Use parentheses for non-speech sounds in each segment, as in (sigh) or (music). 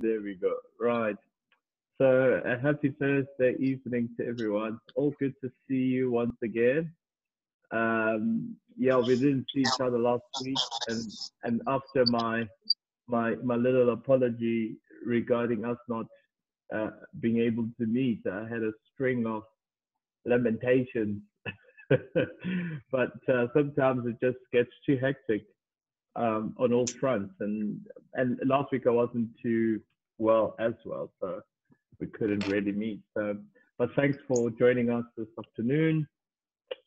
There we go. Right. So a happy Thursday evening to everyone. All good to see you once again. Um, yeah, we didn't see each other last week, and and after my my my little apology regarding us not uh, being able to meet, I had a string of lamentations. (laughs) but uh, sometimes it just gets too hectic um, on all fronts. And and last week I wasn't too well as well, so we couldn't really meet. So, but thanks for joining us this afternoon.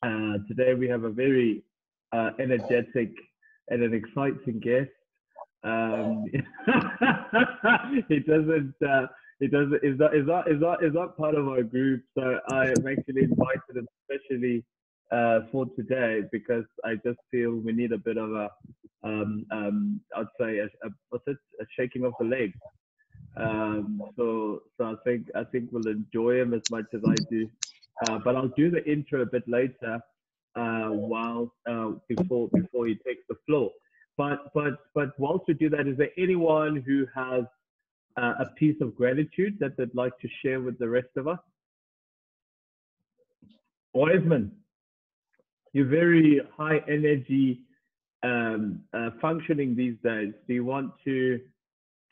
Uh, today we have a very uh, energetic and an exciting guest. Um, (laughs) it doesn't. Uh, it doesn't. Is that is that is that is that part of our group? So I am actually invited, especially uh, for today, because I just feel we need a bit of a um, um, I'd say a, a, what's it, a shaking of the legs. Um, so, so I think I think we'll enjoy him as much as I do. Uh, but I'll do the intro a bit later, uh, while uh, before before he takes the floor. But but but whilst we do that, is there anyone who has uh, a piece of gratitude that they'd like to share with the rest of us? Wiseman, you're very high energy um, uh, functioning these days. Do you want to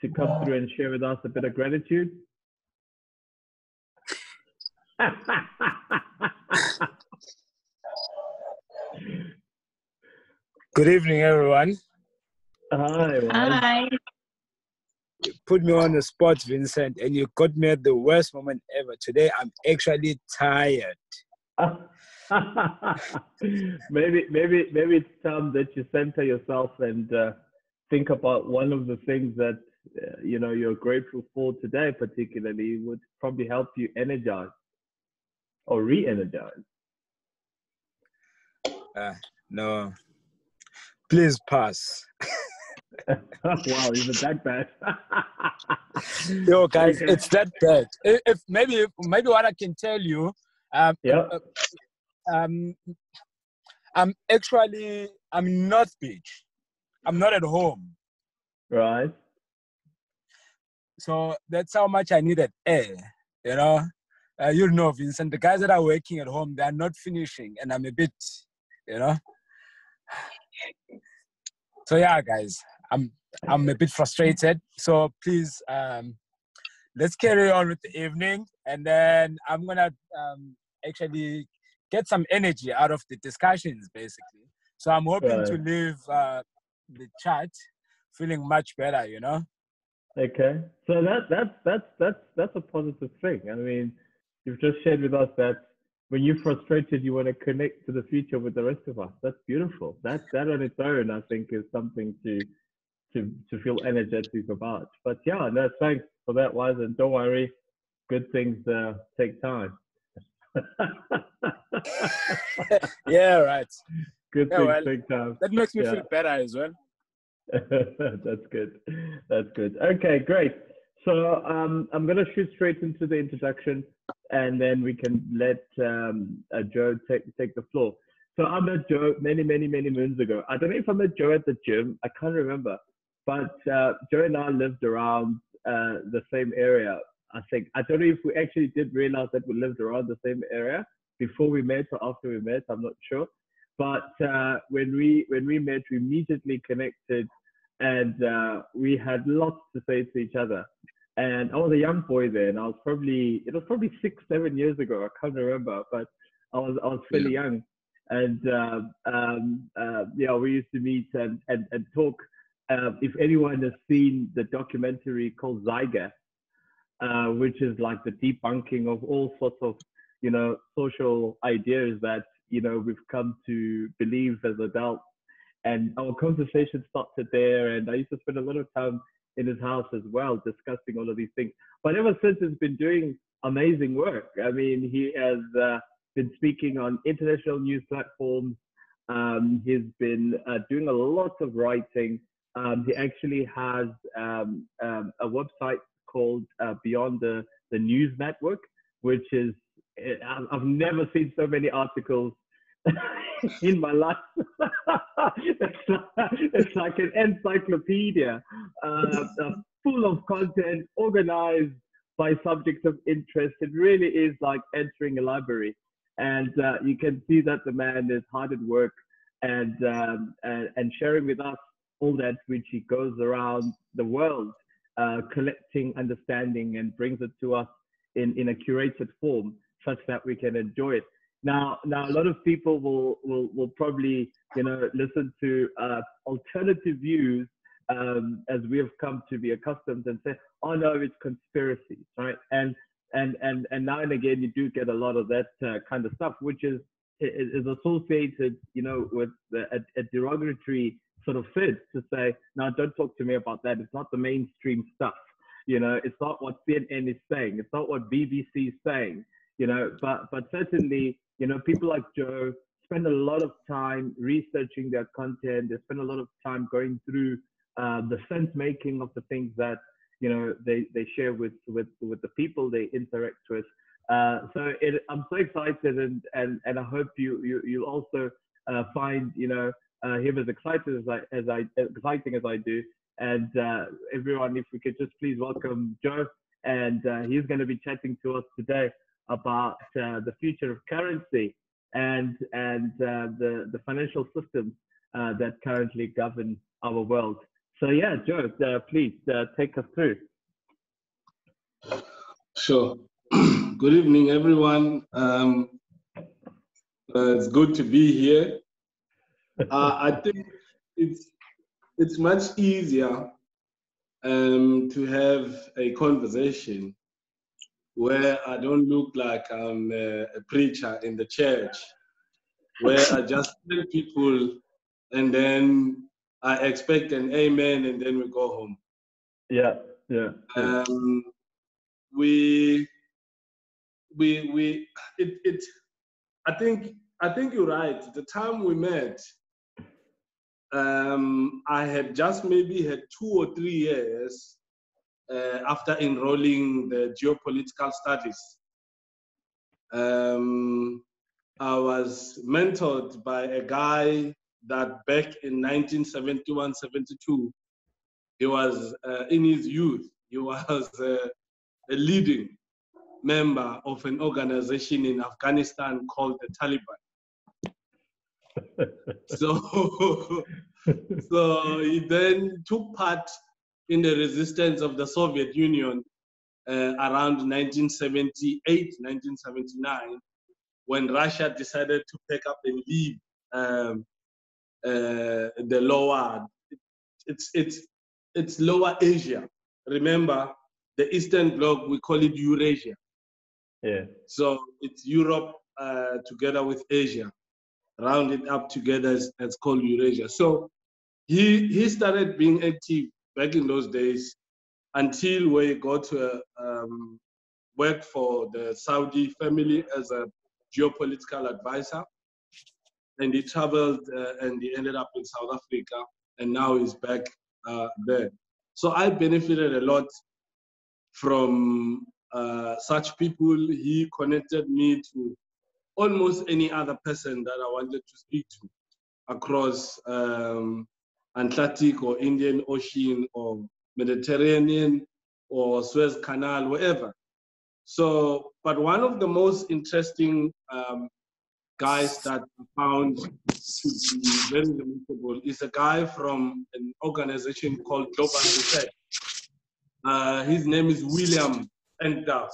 to come through and share with us a bit of gratitude? (laughs) Good evening, everyone. Hi. Hi. You put me on the spot, Vincent, and you got me at the worst moment ever. Today, I'm actually tired. (laughs) (laughs) maybe, maybe, maybe it's time that you center yourself and uh, think about one of the things that uh, you know you're grateful for today. Particularly, would probably help you energize or re-energize. Uh, no, please pass. (laughs) wow, even that bad. (laughs) Yo, guys, okay. it's that bad. If maybe, maybe what I can tell you, um, yeah. Uh, um, I'm actually I'm in North Beach. I'm not at home. Right. So that's how much I needed air. You know, uh, you know, Vincent. The guys that are working at home, they are not finishing, and I'm a bit, you know. So yeah, guys, I'm I'm a bit frustrated. So please, um, let's carry on with the evening, and then I'm gonna um, actually get some energy out of the discussions, basically. So I'm hoping right. to leave uh, the chat feeling much better, you know. Okay, so that that's that's that's that's a positive thing. I mean, you've just shared with us that when you're frustrated, you want to connect to the future with the rest of us. That's beautiful. That that on its own, I think, is something to to to feel energetic about. But yeah, no, thanks for that, Wise, and don't worry, good things uh, take time. (laughs) yeah, right. Good yeah, things well, take time. That makes me yeah. feel better as well. (laughs) That's good. That's good. Okay, great. So um, I'm going to shoot straight into the introduction, and then we can let um, uh, Joe take take the floor. So I met Joe many, many, many moons ago. I don't know if I met Joe at the gym. I can't remember. But uh, Joe and I lived around uh, the same area. I think I don't know if we actually did realize that we lived around the same area before we met or after we met. I'm not sure. But uh, when we when we met, we immediately connected, and uh, we had lots to say to each other. And I was a young boy then. I was probably it was probably six seven years ago. I can't remember, but I was I was fairly yeah. young. And uh, um, uh, yeah, we used to meet and and, and talk. Uh, if anyone has seen the documentary called Zeitgeist, uh, which is like the debunking of all sorts of, you know, social ideas that, you know, we've come to believe as adults. And our conversation started there. And I used to spend a lot of time in his house as well, discussing all of these things. But ever since, he's been doing amazing work. I mean, he has uh, been speaking on international news platforms. Um, he's been uh, doing a lot of writing. Um, he actually has um, um a website called uh, Beyond the, the News Network, which is, I've never seen so many articles (laughs) in my life. (laughs) it's, like, it's, like, an encyclopedia uh, full of content, organized by subjects of interest. It really is like entering a library. And uh, you can see that the man is hard at work and, um, and, and sharing with us all that which he goes around the world, uh, collecting understanding and brings it to us in, in a curated form such that we can enjoy it. Now, now a lot of people will, will, will probably, you know, listen to uh, alternative views um, as we have come to be accustomed and say, oh no, it's conspiracy, right? And and and and now and again, you do get a lot of that uh, kind of stuff, which is is associated, you know, with a, a derogatory sort of fit to say, no, don't talk to me about that. It's not the mainstream stuff. You know, it's not what CNN is saying. It's not what BBC is saying. You know, but but certainly, you know, people like Joe spend a lot of time researching their content. They spend a lot of time going through uh, the sense making of the things that you know they, they share with with with the people they interact with. Uh, so it, I'm so excited and and and I hope you you you also uh, find you know uh, him as excited as I as I exciting as I do. And uh, everyone, if we could just please welcome Joe, and uh, he's going to be chatting to us today about the future of currency and and the the financial systems that currently govern our world. So yeah, Joe, uh, please uh, take us through. Sure. (clears throat) good evening, everyone. Um, uh, it's good to be here. Uh, I think it's it's much easier um, to have a conversation where I don't look like I'm a, a preacher in the church, where I just tell people and then I expect an amen and then we go home. Yeah, yeah. Um, we, we, we, it, it, I think, I think you're right. The time we met, um, I had just maybe had two or three years uh, after enrolling the geopolitical studies. Um, I was mentored by a guy that back in 1971 72, he was uh, in his youth, he was uh, a leading member of an organization in Afghanistan called the Taliban. (laughs) so, so he then took part in the resistance of the Soviet Union uh, around 1978, 1979, when Russia decided to pick up and leave um, uh, the lower, it's, it's, it's lower Asia. Remember, the Eastern Bloc, we call it Eurasia. Yeah. So it's Europe uh, together with Asia. Rounded up together, as, it's called Eurasia. So he, he started being active back in those days until we got to um, work for the Saudi family as a geopolitical advisor and he traveled uh, and he ended up in South Africa and now he's back uh, there. So I benefited a lot from uh, such people. He connected me to almost any other person that I wanted to speak to across um, Atlantic or Indian Ocean or Mediterranean or Suez Canal, wherever. So, but one of the most interesting um, guys that I found to be very remarkable is a guy from an organization called Global Research. Uh, his name is William Engdahl.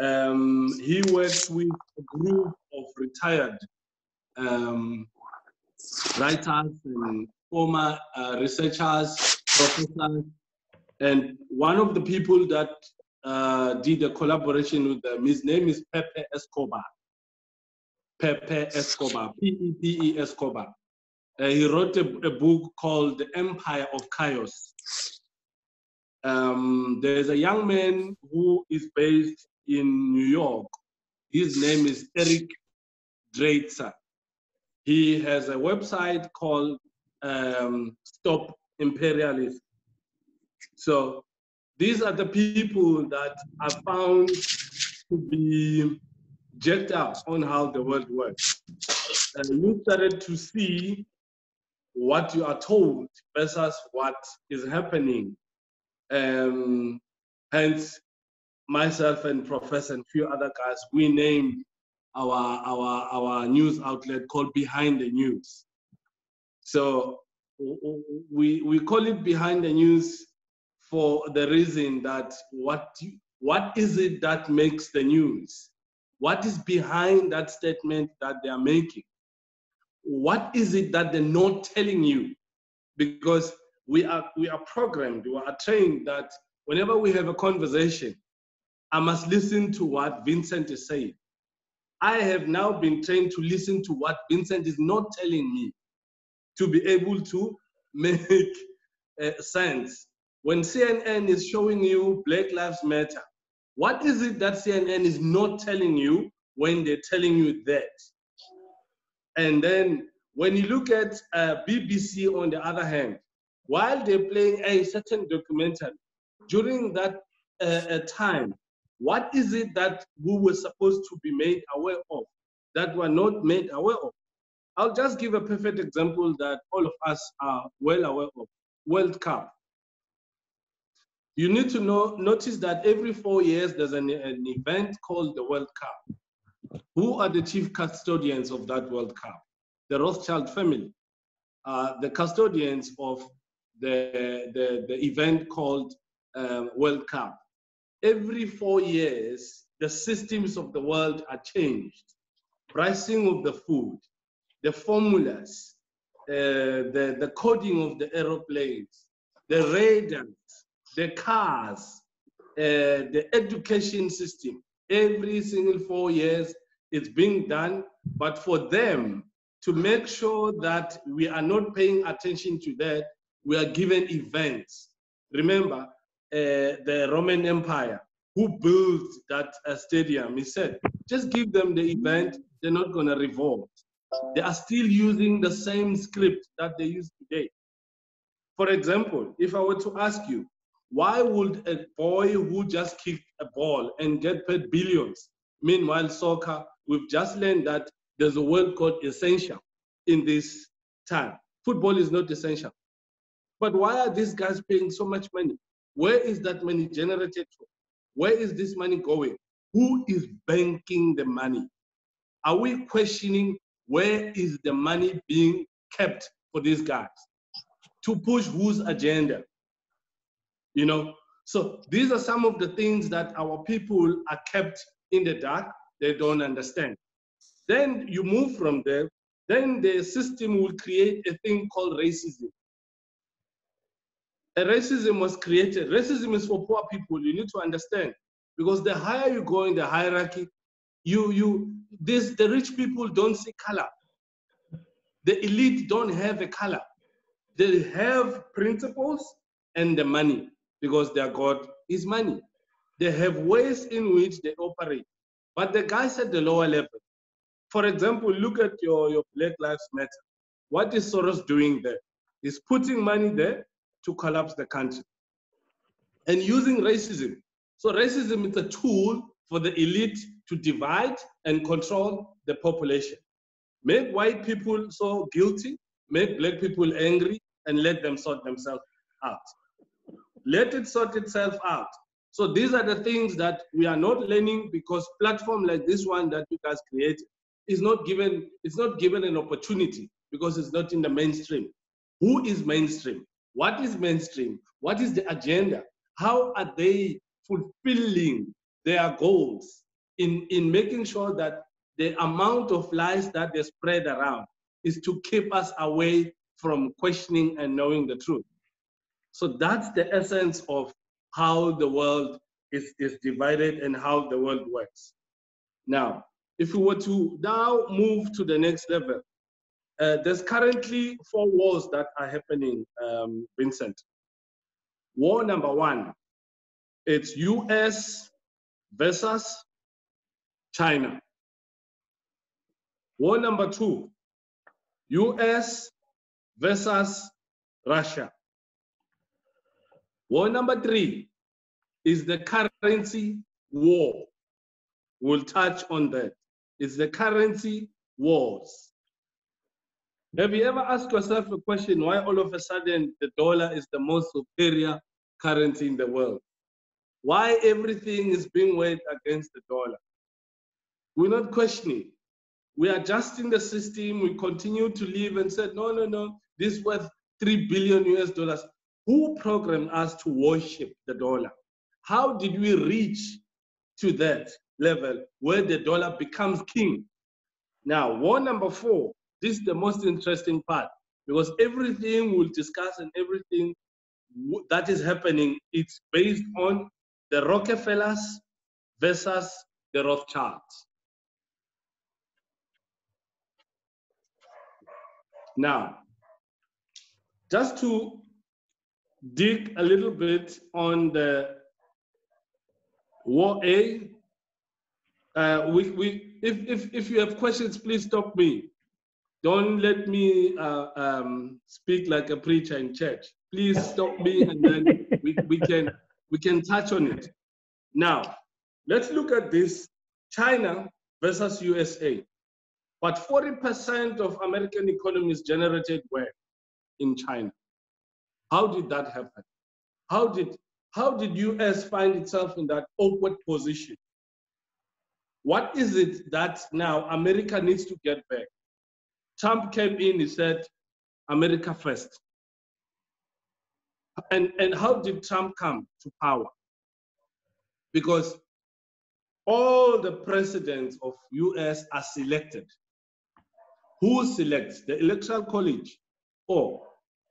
Um, he works with a group of retired um, writers and former uh, researchers, professors, and one of the people that uh, did a collaboration with them, his name is Pepe Escobar. Pepe Escobar, P-E-P-E Escobar. Uh, he wrote a, a, book called The Empire of Chaos. Um, there's a young man who is based in New York. His name is Eric Draitser. He has a website called um, Stop Imperialism. So these are the people that are found to be jacked up on how the world works. And you started to see what you are told versus what is happening Um, hence, myself and Professor and few other guys, we named our, our, our news outlet called Behind the News. So we, we call it Behind the News for the reason that what, what is it that makes the news? What is behind that statement that they are making? What is it that they're not telling you? Because we are, we are programmed, we are trained that whenever we have a conversation, I must listen to what Vincent is saying. I have now been trained to listen to what Vincent is not telling me to be able to (laughs) make uh, sense. When CNN is showing you Black Lives Matter, what is it that CNN is not telling you when they're telling you that? And then when you look at uh, BBC on the other hand, while they're playing a certain documentary, during that uh, time, what is it that we were supposed to be made aware of that we're not made aware of? I'll just give a perfect example that all of us are well aware of World Cup. You need to know, notice that every four years there's an, an event called the World Cup. Who are the chief custodians of that World Cup? The Rothschild family, uh, the custodians of the, the, the event called uh, World Cup. Every four years, the systems of the world are changed. Pricing of the food, the formulas, uh, the, the coding of the aeroplanes, the radars, the cars, uh, the education system. Every single four years, it's being done. But for them to make sure that we are not paying attention to that, we are given events. Remember, the Roman Empire, who built that uh, stadium, he said, just give them the event, they're not going to revolt. They are still using the same script that they use today. For example, if I were to ask you, why would a boy who just kicked a ball and get paid billions? Meanwhile, soccer, we've just learned that there's a word called essential in this time. Football is not essential. But why are these guys paying so much money? Where is that money generated from? Where is this money going? Who is banking the money? Are we questioning where is the money being kept for these guys? To push whose agenda? You know, so these are some of the things that our people are kept in the dark. They don't understand. Then you move from there, then the system will create a thing called racism. Racism was created. Racism is for poor people. You need to understand because the higher you go in the hierarchy, you you this the rich people don't see color. The elite don't have a color. They have principles and the money because their God is money. They have ways in which they operate. But the guys at the lower level, for example, look at your, your Black Lives Matter. What is Soros doing there? He's putting money there to collapse the country and using racism. So racism is a tool for the elite to divide and control the population. Make white people so guilty, make black people angry, and let them sort themselves out. Let it sort itself out. So these are the things that we are not learning because platform like this one that you guys created is not given, it's not given an opportunity because it's not in the mainstream. Who is mainstream? What is mainstream? What is the agenda? How are they fulfilling their goals in, in making sure that the amount of lies that they spread around is to keep us away from questioning and knowing the truth. So that's the essence of how the world is, is divided and how the world works. Now, if we were to now move to the next level, uh, there's currently four wars that are happening, um, Vincent. War number one, it's US versus China. War number two, US versus Russia. War number three is the currency war. We'll touch on that. It's the currency wars. Have you ever asked yourself a question why all of a sudden the dollar is the most superior currency in the world. Why everything is being weighed against the dollar? We're not questioning. We are adjusting the system. We continue to live and said, no, no, no, this worth 3 billion US dollars. Who programmed us to worship the dollar? How did we reach to that level where the dollar becomes king? Now, war number four, this is the most interesting part because everything we'll discuss and everything that is happening, it's based on the Rockefellers versus the Rothschilds. Now, just to dig a little bit on the War A, uh, we, we, if, if, if you have questions, please stop me. Don't let me uh, um, speak like a preacher in church. Please stop me and then we, we, can, we can touch on it. Now, let's look at this China versus USA. But 40% of American economy is generated where? In China. How did that happen? How did, how did US find itself in that awkward position? What is it that now America needs to get back? Trump came in, he said, America first. And, and how did Trump come to power? Because all the presidents of US are selected. Who selects? The electoral college. Or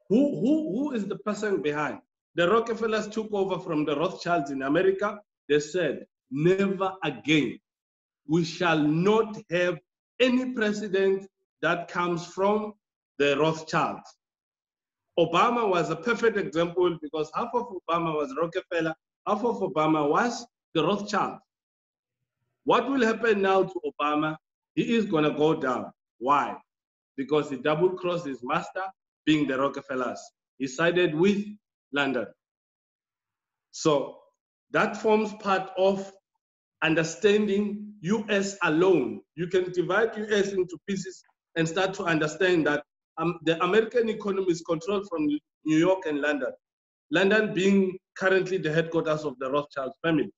who, who, who is the person behind? The Rockefellers took over from the Rothschilds in America. They said, never again. We shall not have any president that comes from the Rothschilds. Obama was a perfect example because half of Obama was Rockefeller, half of Obama was the Rothschild. What will happen now to Obama? He is going to go down. Why? Because he double crossed his master, being the Rockefellers. He sided with London. So that forms part of understanding US alone. You can divide US into pieces and start to understand that um, the American economy is controlled from New York and London. London being currently the headquarters of the Rothschild family.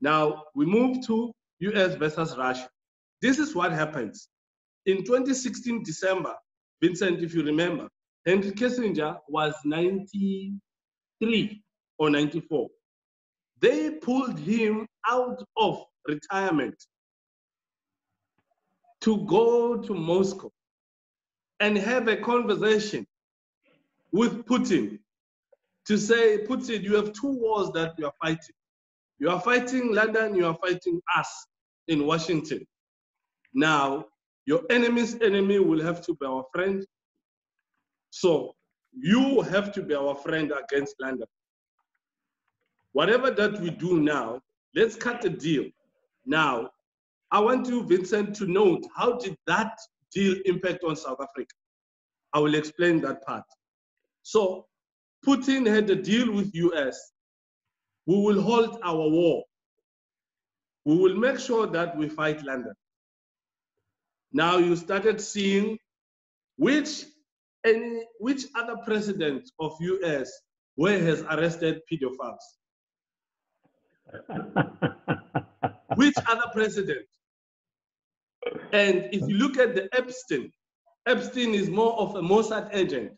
Now we move to US versus Russia. This is what happens. In 2016 December, Vincent, if you remember, Henry Kissinger was 93 or 94. They pulled him out of retirement to go to Moscow and have a conversation with Putin to say, Putin, you have two wars that you are fighting. You are fighting London, you are fighting us in Washington. Now, your enemy's enemy will have to be our friend. So you have to be our friend against London. Whatever that we do now, let's cut the deal. Now, I want you, Vincent, to note how did that deal impact on South Africa? I will explain that part. So Putin had a deal with US. We will halt our war. We will make sure that we fight London. Now you started seeing which any which other president of US where has arrested pedophiles? (laughs) which other president? And if you look at the Epstein, Epstein is more of a Mossad agent,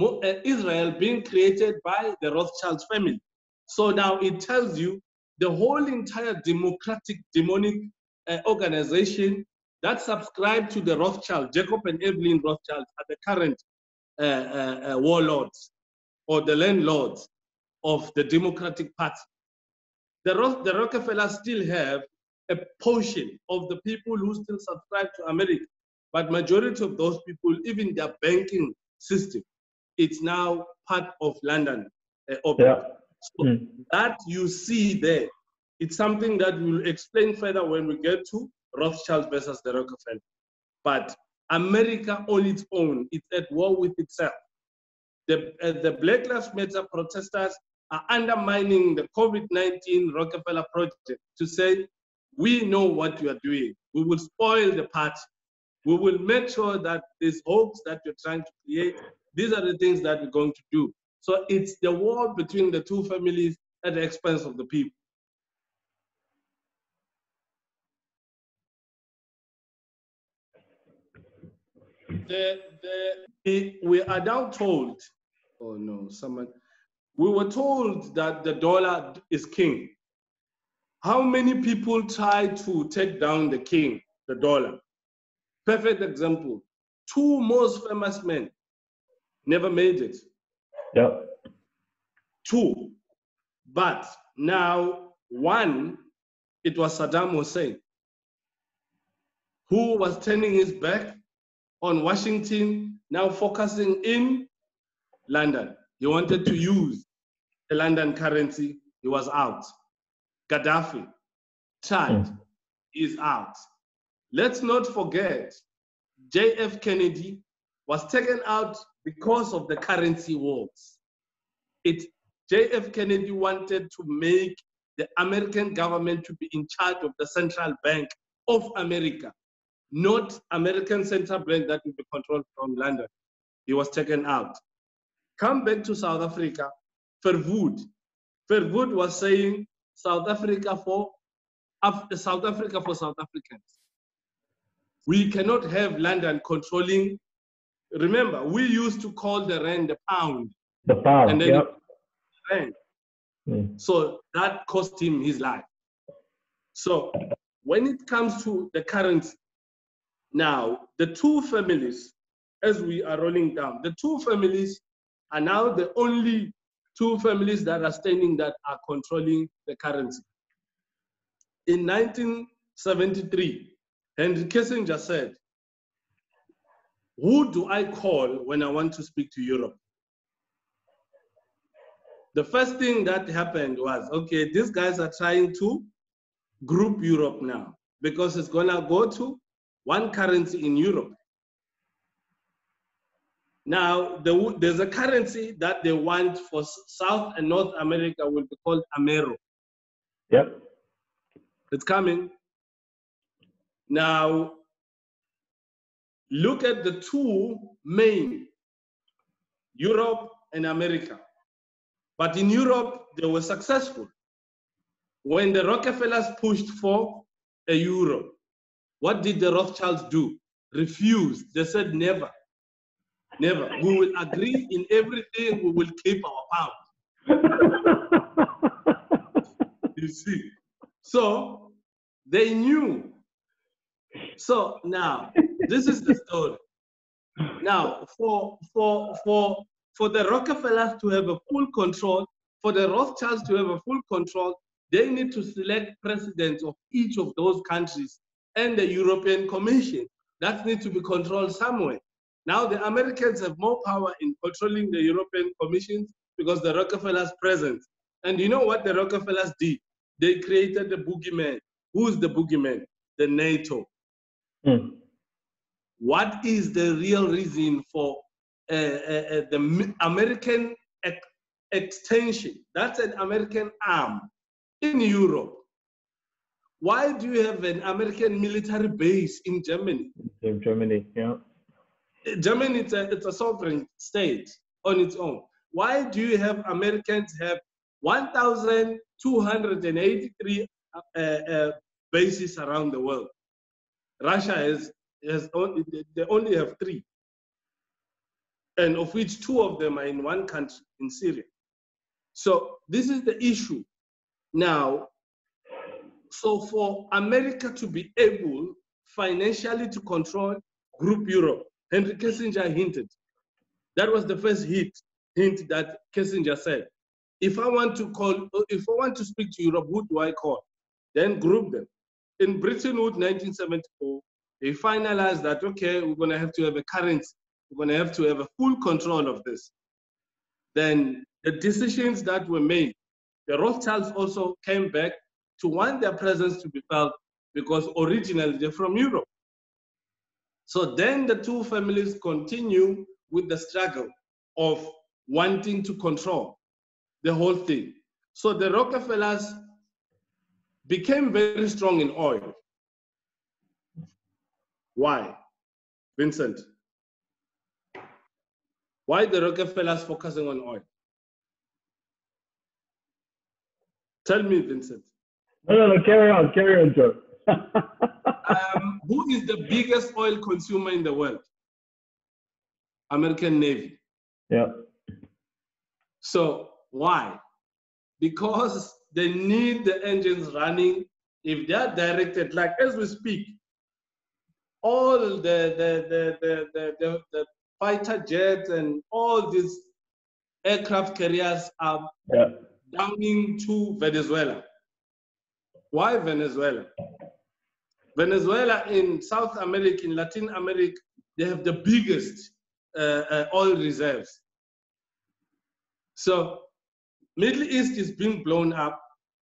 uh, Israel being created by the Rothschild family. So now it tells you the whole entire democratic demonic uh, organization that subscribe to the Rothschild, Jacob and Evelyn Rothschild are the current uh, uh, uh, warlords or the landlords of the Democratic Party. The, Roth, the Rockefellers still have a portion of the people who still subscribe to America, but majority of those people, even their banking system, it's now part of London. Uh, yeah. So mm. that you see there, it's something that we'll explain further when we get to Rothschild versus the Rockefeller. But America on its own, it's at war with itself. The, uh, the Black Lives Matter protesters are undermining the COVID-19 Rockefeller project to say we know what you are doing. We will spoil the party. We will make sure that these hopes that you're trying to create, these are the things that we're going to do. So it's the war between the two families at the expense of the people. The, the, we are now told, oh no, someone, we were told that the dollar is king. How many people tried to take down the king, the dollar? Perfect example. Two most famous men never made it. Yeah. Two. But now, one, it was Saddam Hussein, who was turning his back on Washington, now focusing in London. He wanted to use the London currency. He was out. Gaddafi, Chad, mm. is out. Let's not forget, J.F. Kennedy was taken out because of the currency wars. It J.F. Kennedy wanted to make the American government to be in charge of the central bank of America, not American central bank that will be controlled from London. He was taken out. Come back to South Africa, Verwoerd. Verwoerd was saying South Africa for South Africa for South Africans. We cannot have London controlling. Remember, we used to call the rand the pound. The pound, and then yep. rand. Mm. So that cost him his life. So when it comes to the currency, now the two families, as we are rolling down, the two families are now the only two families that are standing that are controlling the currency. In 1973, Henry Kissinger said, who do I call when I want to speak to Europe? The first thing that happened was, okay, these guys are trying to group Europe now because it's gonna go to one currency in Europe. Now, the, there's a currency that they want for South and North America will be called Amero. Yep. It's coming. Now, look at the two main, Europe and America. But in Europe, they were successful. When the Rockefellers pushed for a euro, what did the Rothschilds do? Refused. They said never. Never. We will agree in everything. We will keep our pound. (laughs) you see. So they knew. So now this is the story. Now for for for for the Rockefellers to have a full control, for the Rothschilds to have a full control, they need to select presidents of each of those countries and the European Commission. That needs to be controlled somewhere. Now the Americans have more power in controlling the European commissions because the Rockefellers present. And you know what the Rockefellers did? They created the boogeyman. Who's the boogeyman? The NATO. Mm. What is the real reason for uh, uh, uh, the American ex extension? That's an American arm in Europe. Why do you have an American military base in Germany? In Germany, yeah. Germany it's a, it's a sovereign state on its own. Why do you have Americans have 1,283 uh, uh, bases around the world? Russia has, has only, they only have three, and of which two of them are in one country, in Syria. So this is the issue. Now, so for America to be able financially to control Group Europe, Henry Kissinger hinted. That was the first hint, hint that Kissinger said. If I want to call, if I want to speak to Europe, who do I call? Then group them. In Bretton Woods 1974, they finalized that, okay, we're going to have to have a currency. We're going to have to have a full control of this. Then the decisions that were made, the Rothschilds also came back to want their presence to be felt because originally they're from Europe. So then the two families continue with the struggle of wanting to control the whole thing. So the Rockefellers became very strong in oil. Why? Vincent. Why the Rockefellers focusing on oil? Tell me, Vincent. No, no, no, carry on, carry on, Joe. (laughs) um, who is the biggest oil consumer in the world? American Navy. Yeah. So why? Because they need the engines running. If they are directed, like as we speak, all the the the the, the, the, the fighter jets and all these aircraft carriers are yeah. downing to Venezuela. Why Venezuela? Venezuela in South America, in Latin America, they have the biggest uh, uh, oil reserves. So Middle East is being blown up.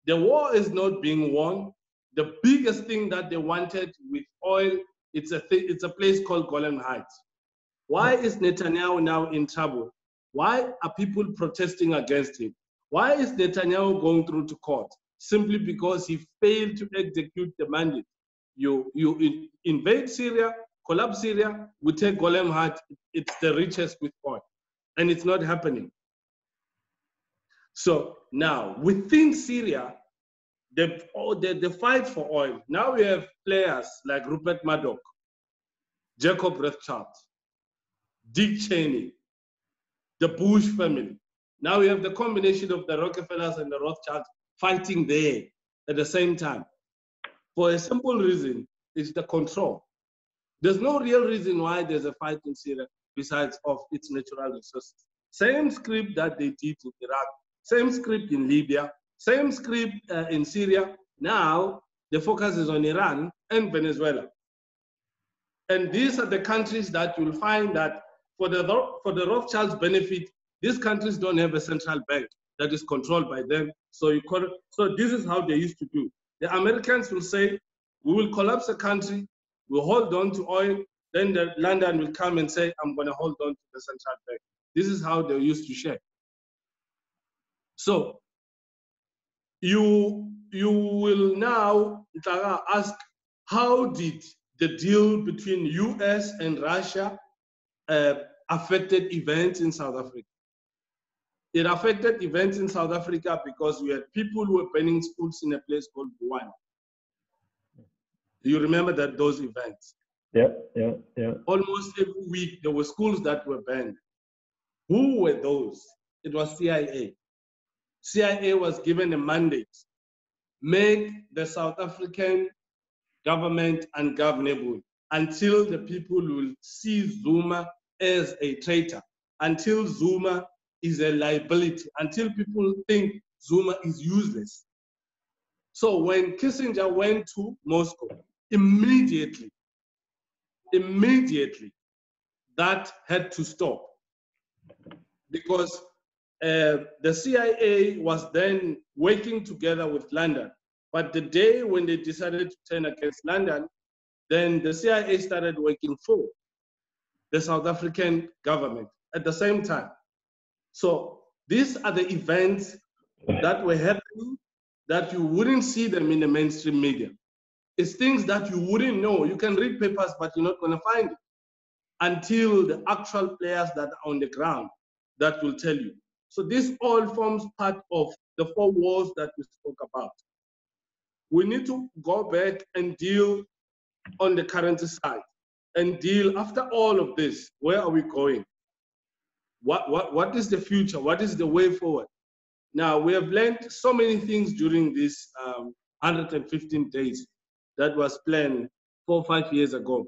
The war is not being won. The biggest thing that they wanted with oil, it's a th- it's a place called Golan Heights. Why is Netanyahu now in trouble? Why are people protesting against him? Why is Netanyahu going through to court? Simply because he failed to execute the mandate. You, you in, invade Syria, collapse Syria, we take Golan Heights, it's the richest with oil. And it's not happening. So now within Syria, the, oh, the, the fight for oil, now we have players like Rupert Murdoch, Jacob Rothschild, Dick Cheney, the Bush family. Now we have the combination of the Rockefellers and the Rothschilds fighting there at the same time. For a simple reason, it's the control. There's no real reason why there's a fight in Syria besides of its natural resources. Same script that they did in Iraq same script in Libya, same script uh, in Syria. Now the focus is on Iran and Venezuela. And these are the countries that you'll find that for the, for the Rothschilds' benefit, these countries don't have a central bank that is controlled by them. So, you call, so this is how they used to do. The Americans will say, we will collapse the country, we'll hold on to oil, then the London will come and say, I'm going to hold on to the central bank. This is how they used to share. So you you will now ask how did the deal between US and Russia uh, affected events in South Africa? It affected events in South Africa because we had people who were burning schools in a place called Vuwani. Do you remember that those events? Yeah, yeah, yeah. Almost every week there were schools that were banned. Who were those? It was CIA. CIA was given a mandate make the South African government ungovernable until the people will see Zuma as a traitor, until Zuma is a liability, until people think Zuma is useless. So when Kissinger went to Moscow, immediately, immediately, that had to stop because uh, the CIA was then working together with London. But the day when they decided to turn against London, then the CIA started working for the South African government at the same time. So these are the events that were happening that you wouldn't see them in the mainstream media. It's things that you wouldn't know. You can read papers, but you're not going to find it until the actual players that are on the ground that will tell you. So this all forms part of the four walls that we spoke about. We need to go back and deal on the currency side and deal after all of this, where are we going? What, what, what is the future? What is the way forward? Now, we have learned so many things during these um, 115 days that was planned four five years ago.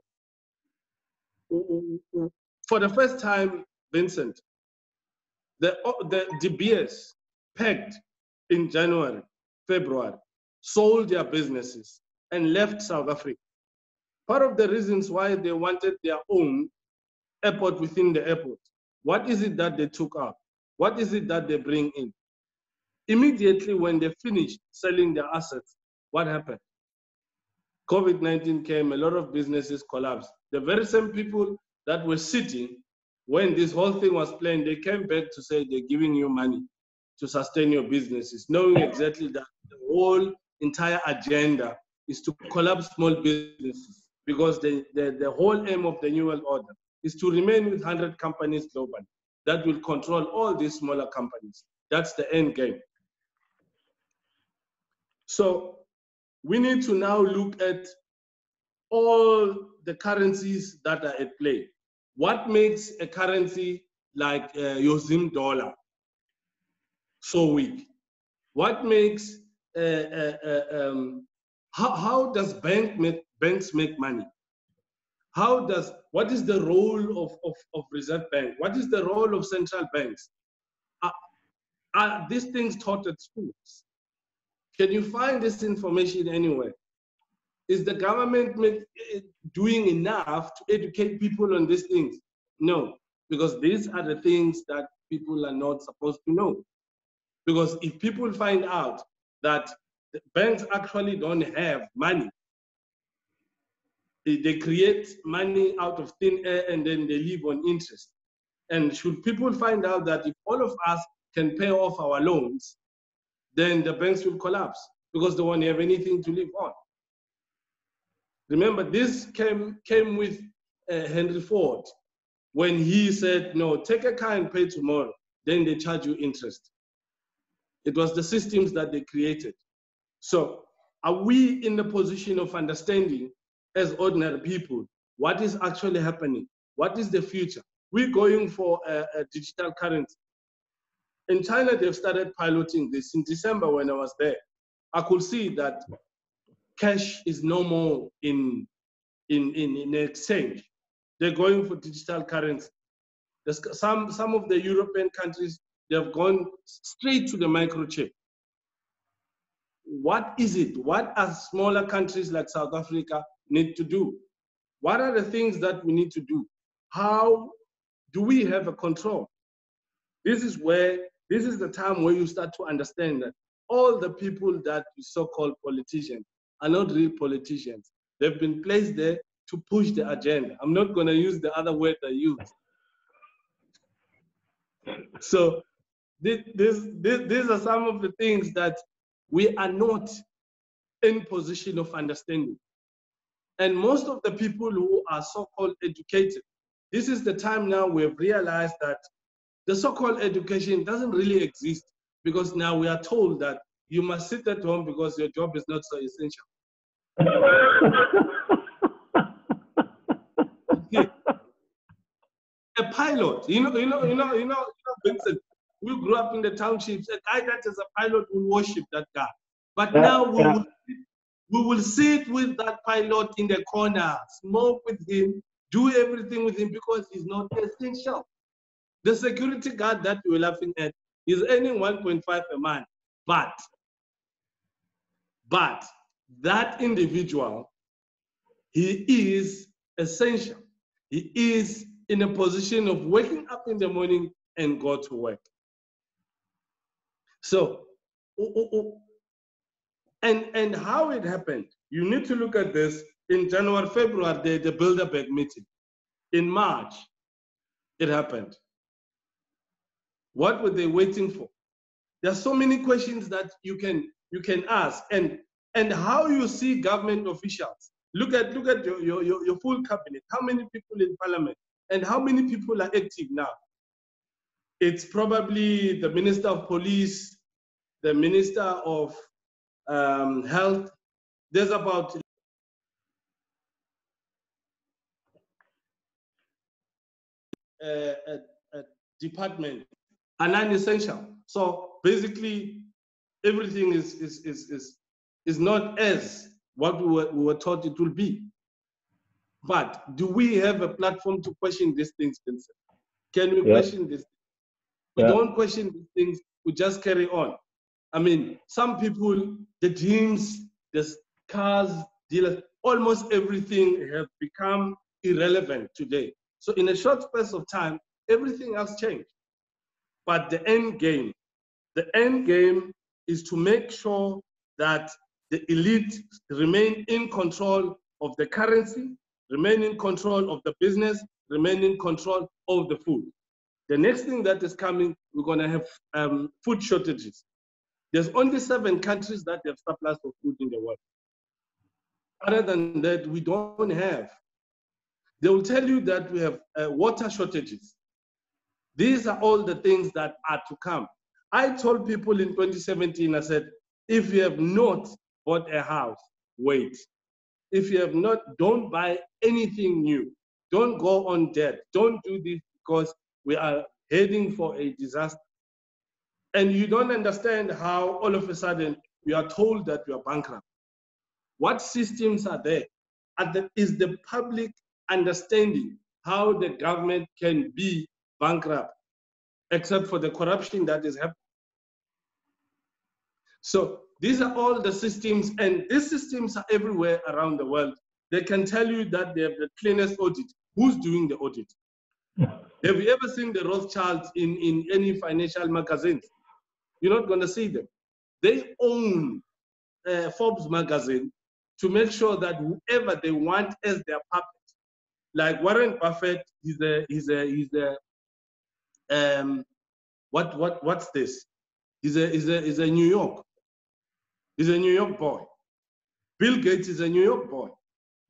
For the first time, Vincent, the, the Beers pegged in January, February, sold their businesses and left South Africa. Part of the reasons why they wanted their own airport within the airport. What is it that they took out? What is it that they bring in? Immediately when they finished selling their assets, what happened? COVID 19 came, a lot of businesses collapsed. The very same people that were sitting when this whole thing was playing, they came back to say they're giving you money to sustain your businesses, knowing exactly that the whole entire agenda is to collapse small businesses because the, the, the whole aim of the New World Order is to remain with 100 companies globally that will control all these smaller companies. That's the end game. So we need to now look at all the currencies that are at play. What makes a currency like uh, your Zim dollar so weak? What makes uh, uh, uh, um, how, how does bank make, banks make money? How does what is the role of, of, of Reserve Bank? What is the role of central banks? Are, are these things taught at schools? Can you find this information anywhere? Is the government make, eh, doing enough to educate people on these things? No, because these are the things that people are not supposed to know. Because if people find out that banks actually don't have money, they create money out of thin air and then they live on interest. And should people find out that if all of us can pay off our loans, then the banks will collapse because they won't have anything to live on. Remember, this came, came with uh, Henry Ford when he said, no, take a car and pay tomorrow, then they charge you interest. It was the systems that they created. So are we in the position of understanding as ordinary people what is actually happening? What is the future? We're going for a, a digital currency. In China, they've started piloting this. In December, when I was there, I could see that cash is no more in, in, in, in exchange. They're going for digital currency. There's some, some of the European countries, they've gone straight to the microchip. What is it? What are smaller countries like South Africa need to do? What are the things that we need to do? How do we have a control? This is where, this is the time where you start to understand that all the people that we so-called politicians are not real politicians. They've been placed there to push the agenda. I'm not going to use the other word I used. So this, this, this, these are some of the things that we are not in position of understanding. And most of the people who are so-called educated, this is the time now we've realized that the so-called education doesn't really exist because now we are told that you must sit at home because your job is not so essential. (laughs) a pilot, you know, you know, you know, you know, you know, Vincent, we grew up in the townships. A guy that is a pilot will worship that guy. But yeah, now we, yeah. will, we will sit with that pilot in the corner, smoke with him, do everything with him because he's not essential. The security guard that you're laughing at is earning 1.5 a month. But, but that individual, he is essential. He is in a position of waking up in the morning and go to work. So. And and how it happened, you need to look at this in January, February, the, the Bilderberg meeting. In March, it happened. What were they waiting for? There are so many questions that you can you can ask, and and how you see government officials. Look at look at your, your, your full cabinet. How many people in parliament, and how many people are active now? it's probably the Minister of Police, the Minister of um, Health. There's about a, a, a department are non-essential. So basically, everything is, is, is, is, is not as what we were, we were taught it will be. But do we have a platform to question these things, Vincent? Can we yeah. question this? We yeah. don't question these things. We just carry on. I mean, some people, the gyms, the cars, dealers, almost everything have become irrelevant today. So in a short space of time, everything has changed. But the end game, the end game is to make sure that the elite remain in control of the currency, remain in control of the business, remain in control of the food. The next thing that is coming, we're going to have um, food shortages. There's only seven countries that have surplus of food in the world. Other than that, we don't have. They will tell you that we have uh, water shortages. These are all the things that are to come. I told people in 2017, I said, if you have not bought a house, wait. If you have not, don't buy anything new. Don't go on debt. Don't do this because we are heading for a disaster. And you don't understand how all of a sudden we are told that we are bankrupt. What systems are there? The, is the public understanding how the government can be bankrupt, except for the corruption that is happening? So these are all the systems, and these systems are everywhere around the world. They can tell you that they have the cleanest audit. Who's doing the audit? Hmm. have you ever seen the Rothschilds in, in any financial magazines? You're not going to see them. They own uh, Forbes magazine to make sure that whoever they want as their puppet, like Warren Buffett, he's a he's a he's a um what what what's this? He's a he's a he's a New York. He's a New York boy. Bill Gates is a New York boy.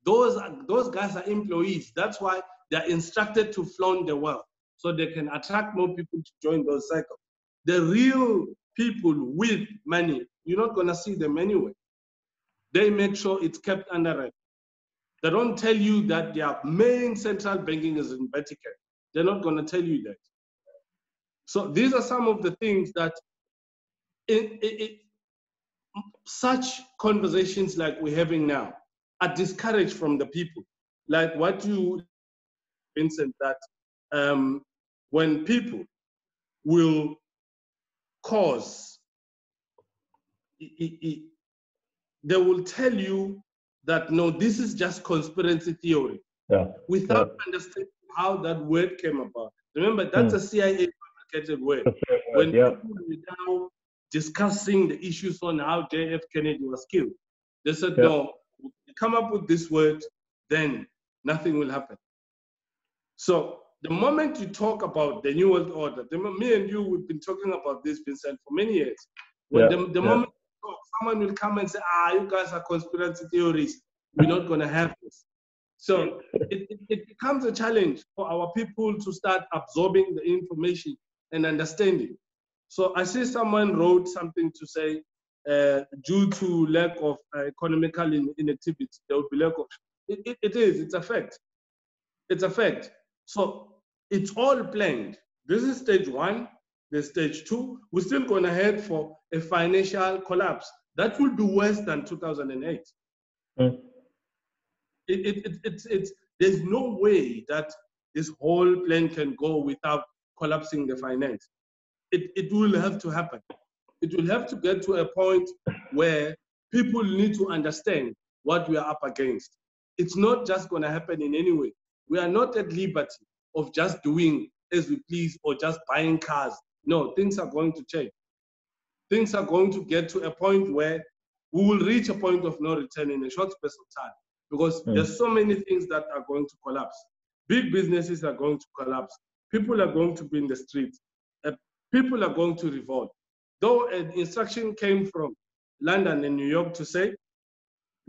Those those guys are employees. That's why they're instructed to flaunt the wealth so they can attract more people to join those cycles. The real people with money, you're not going to see them anyway. They make sure it's kept under wrap. They don't tell you that their main central banking is in Vatican. They're not going to tell you that. So these are some of the things that it, it, it, such conversations like we're having now are discouraged from the people. Like what you, Vincent, that um, when people will cause, they will tell you that no, this is just conspiracy theory. Yeah. Without yeah. understanding how that word came about. Remember, that's mm. a CIA fabricated word. When yeah. people were now discussing the issues on how JF Kennedy was killed, they said, Yeah. no, come up with this word, then nothing will happen. So the moment you talk about the New World Order, the, me and you, we've been talking about this, Vincent, for many years. When Yeah, the, the yeah. moment talk, someone will come and say, ah, you guys are conspiracy theories. We're not going to have this. So it, it, it becomes a challenge for our people to start absorbing the information and understanding. So I see someone wrote something to say, uh, due to lack of uh, economical in- inactivity, there will be lack of. It, it, it is, it's a fact. It's a fact. So it's all planned. This is stage one, there's stage two. We're still going ahead for a financial collapse. That will be worse than 2008. Mm. It, it, it, it's, it's, there's no way that this whole plan can go without collapsing the finance. It, it will have to happen. It will have to get to a point where people need to understand what we are up against. It's not just going to happen in any way. We are not at liberty of just doing as we please or just buying cars. No, things are going to change. Things are going to get to a point where we will reach a point of no return in a short space of time because Mm. there's so many things that are going to collapse. Big businesses are going to collapse. People are going to be in the street. Uh, people are going to revolt. Though an instruction came from London and New York to say,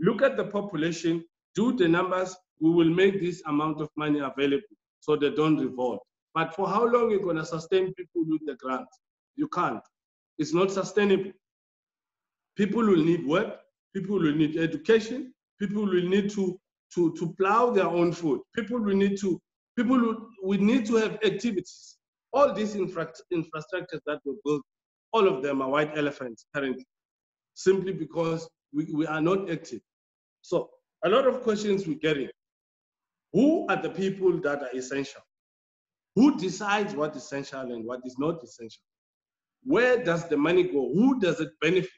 look at the population, do the numbers, we will make this amount of money available so they don't revolt. But for how long you're going to sustain people with the grant? You can't. It's not sustainable. People will need work, people will need education, people will need to, to, to plow their own food, people will need to, people will, will need to have activities. All these infra- infrastructures that were built, all of them are white elephants currently, simply because we, we are not active. So a lot of questions we're getting. Who are the people that are essential? Who decides what is essential and what is not essential? Where does the money go? Who does it benefit?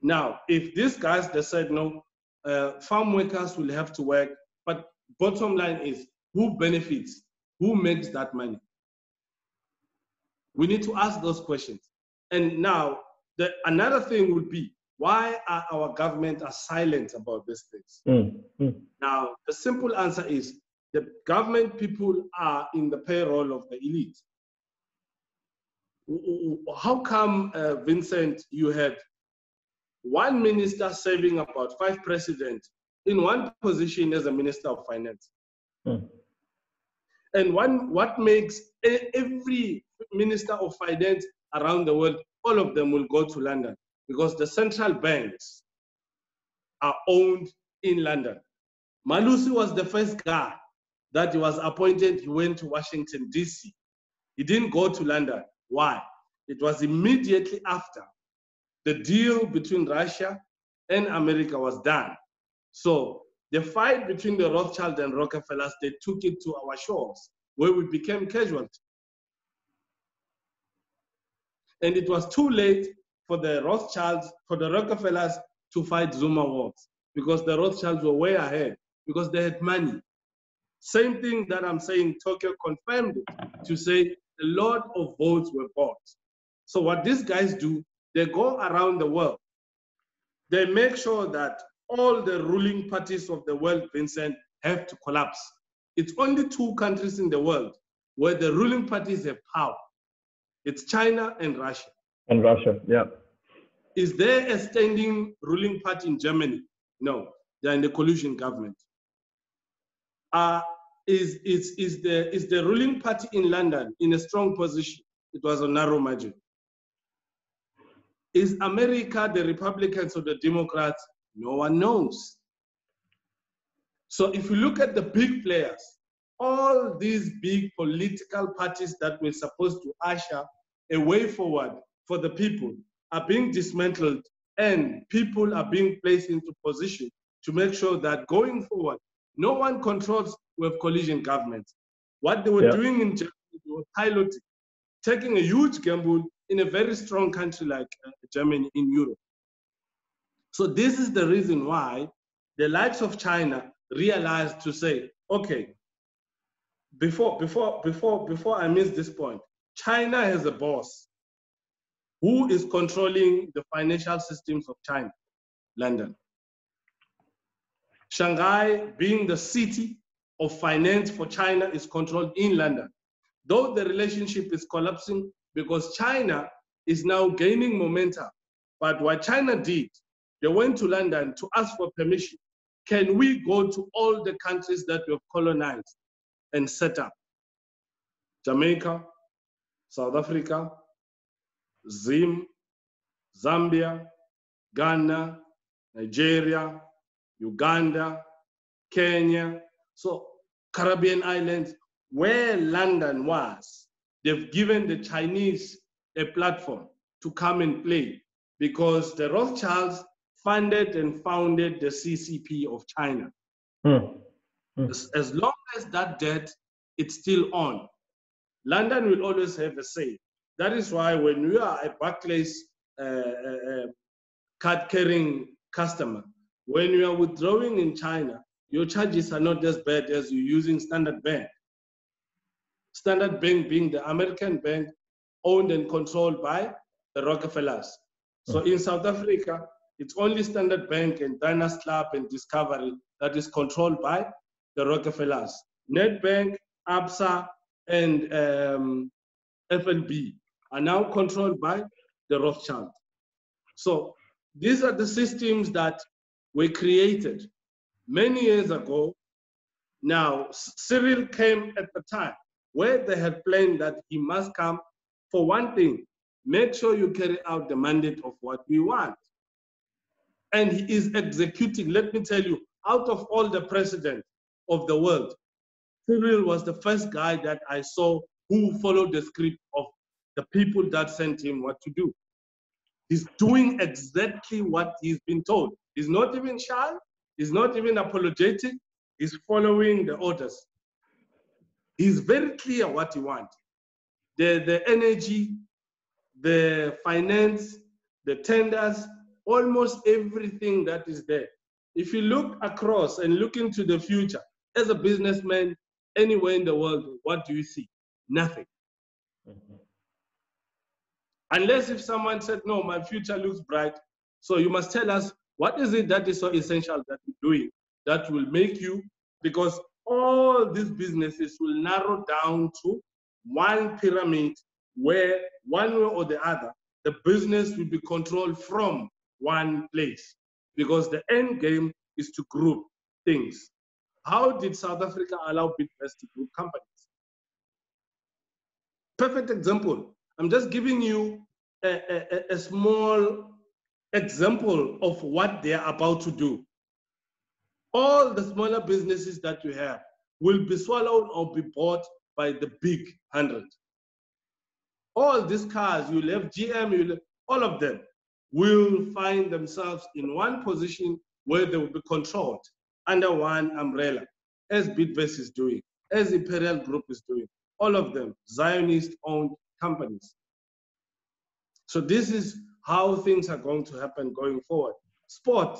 Now, if these guys decide no, uh, farm workers will have to work, but bottom line is who benefits? Who makes that money? We need to ask those questions. And now, the, another thing would be why are our government are silent about these things? Mm. Mm. Now, the simple answer is the government people are in the payroll of the elite. How come, uh, Vincent, you had one minister serving about five presidents in one position as a minister of finance? Mm. And one, what makes every minister of finance around the world, all of them will go to London because the central banks are owned in London. Malusi was the first guy that was appointed. He went to Washington, D.C. He didn't go to London. Why? It was immediately after the deal between Russia and America was done. So the fight between the Rothschild and Rockefellers, they took it to our shores where we became casualties. And it was too late for the Rothschilds, for the Rockefellers to fight Zuma wars because the Rothschilds were way ahead because they had money. Same thing that I'm saying, Tokyo confirmed it to say a lot of votes were bought. So what these guys do, they go around the world. They make sure that all the ruling parties of the world, Vincent, have to collapse. It's only two countries in the world where the ruling parties have power. It's China and Russia. And Russia, yeah. Is there a standing ruling party in Germany? No, they're in the coalition government. Uh, is, is, is, the, is the ruling party in London in a strong position? It was a narrow margin. Is America the Republicans or the Democrats? No one knows. So if you look at the big players, all these big political parties that were supposed to usher a way forward for the people are being dismantled and people are being placed into position to make sure that going forward, no one controls with coalition governments. What they were yeah. doing in Germany, they were piloting, taking a huge gamble in a very strong country like uh, Germany in Europe. So this is the reason why the likes of China realized to say, okay, before before before before I miss this point, China has a boss who is controlling the financial systems of China, London. Shanghai, being the city of finance for China, is controlled in London. Though the relationship is collapsing because China is now gaining momentum. But what China did, they went to London to ask for permission. Can we go to all the countries that we have colonized and set up? Jamaica, South Africa, Zim, Zambia, Ghana, Nigeria, Uganda, Kenya. So Caribbean islands, where London was, they've given the Chinese a platform to come and play because the Rothschilds funded and founded the CCP of China. Mm. Mm. As, as, long as that debt it's still on, London will always have a say. That is why when you are a Barclays uh, uh, uh card carrying customer, when you are withdrawing in China, your charges are not as bad as you're using Standard Bank. Standard Bank being the American bank owned and controlled by the Rockefellers. So in South Africa, it's only Standard Bank and Diners Club and Discovery that is controlled by the Rockefellers. Nedbank, ABSA, and um, FNB are now controlled by the Rothschild. So these are the systems that were created many years ago. Now, Cyril came at the time where they had planned that he must come for one thing, make sure you carry out the mandate of what we want. And he is executing, let me tell you, out of all the presidents of the world, Cyril was the first guy that I saw who followed the script of the people that sent him what to do. He's doing exactly what he's been told. He's not even shy, he's not even apologetic, he's following the orders. He's very clear what he wants the, the energy, the finance, the tenders, almost everything that is there. If you look across and look into the future, as a businessman anywhere in the world, what do you see? Nothing. Unless if someone said, no, my future looks bright. So you must tell us what is it that is so essential that you're doing that will make you, because all these businesses will narrow down to one pyramid where one way or the other, the business will be controlled from one place because the end game is to group things. How did South Africa allow Bidvest to group companies? Perfect example. I'm just giving you a, a, a small example of what they are about to do. All the smaller businesses that you have will be swallowed or be bought by the big hundred. All these cars, you'll GM, you'll all of them will find themselves in one position where they will be controlled under one umbrella, as Bidvest is doing, as Imperial Group is doing, all of them Zionist-owned companies. So this is how things are going to happen going forward. Sport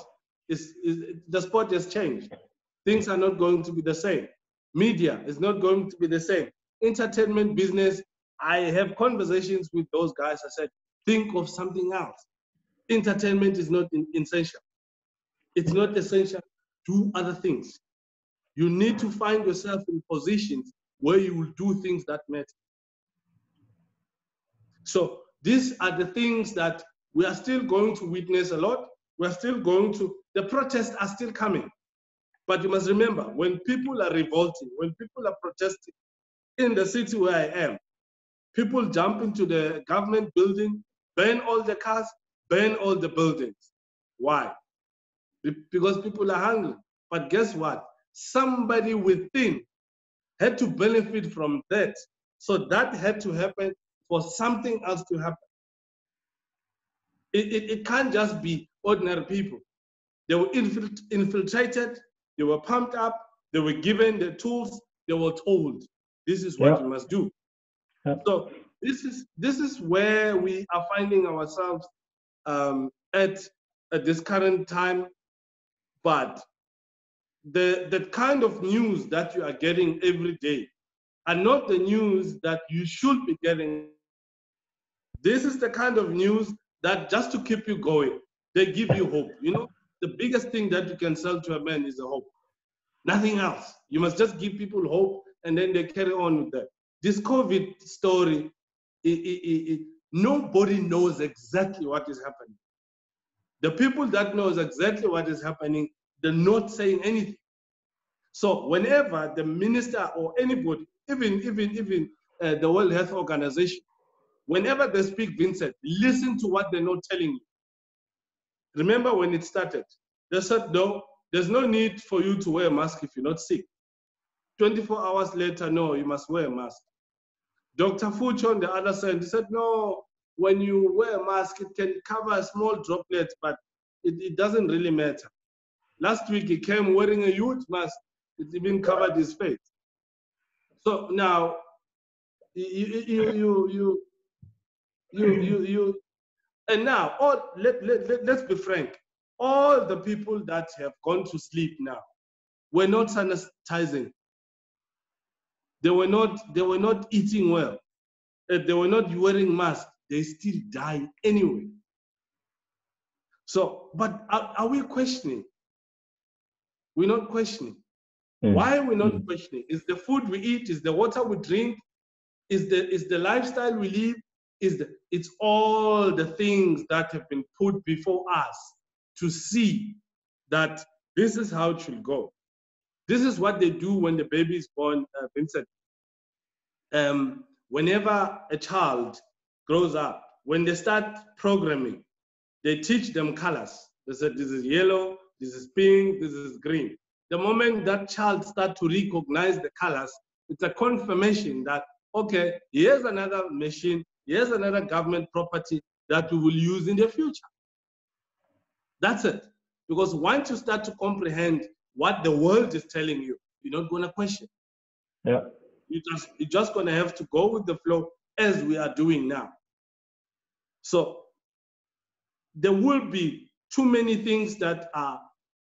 is, is the sport has changed. Things are not going to be the same. Media is not going to be the same. Entertainment business, I have conversations with those guys. I said, think of something else. Entertainment is not essential. It's not essential. Do other things. You need to find yourself in positions where you will do things that matter. So these are the things that we are still going to witness a lot. We're still going to, the protests are still coming. But you must remember, when people are revolting, when people are protesting in the city where I am, people jump into the government building, burn all the cars, burn all the buildings. Why? Because people are hungry. But guess what? Somebody within had to benefit from that. So that had to happen for something else to happen. It, it, it can't just be ordinary people. They were infiltrated, they were pumped up, they were given the tools, they were told, this is what yeah. you must do. Yeah. So this is this is where we are finding ourselves um, at at this current time. But the the kind of news that you are getting every day are not the news that you should be getting. This is the kind of news that just to keep you going, they give you hope. You know, the biggest thing that you can sell to a man is a hope. Nothing else. You must just give people hope and then they carry on with that. This COVID story, it, it, it, nobody knows exactly what is happening. The people that knows exactly what is happening, they're not saying anything. So whenever the minister or anybody, even even even uh, the World Health Organization, whenever they speak, Vincent, listen to what they're not telling you. Remember when it started, they said, no, there's no need for you to wear a mask if you're not sick. 24 hours later, no, you must wear a mask. Dr. Fuch on the other side, he said, no, when you wear a mask, it can cover a small droplet, but it, it doesn't really matter. Last week, he came wearing a huge mask. It even covered his face. So now, you, you, you, you, you, you, you, and now, all, let, let, let, let's be frank. All the people that have gone to sleep now were not sanitizing. They were not, they were not eating well. They were not wearing masks. They still die anyway. So, but are, are we questioning? We're not questioning. Mm. Why are we not mm. questioning? Is the food we eat, is the water we drink, is the is the lifestyle we live, is the, it's all the things that have been put before us to see that this is how it should go. This is what they do when the baby is born, uh, Vincent. Um, whenever a child grows up, when they start programming, they teach them colors. They say, this is yellow, this is pink, this is green. The moment that child starts to recognize the colors, it's a confirmation that, okay, here's another machine here's another government property that we will use in the future. That's it. Because once you start to comprehend what the world is telling you, you're not going to question. Yeah. You just you're just going to have to go with the flow as we are doing now. So there will be too many things that are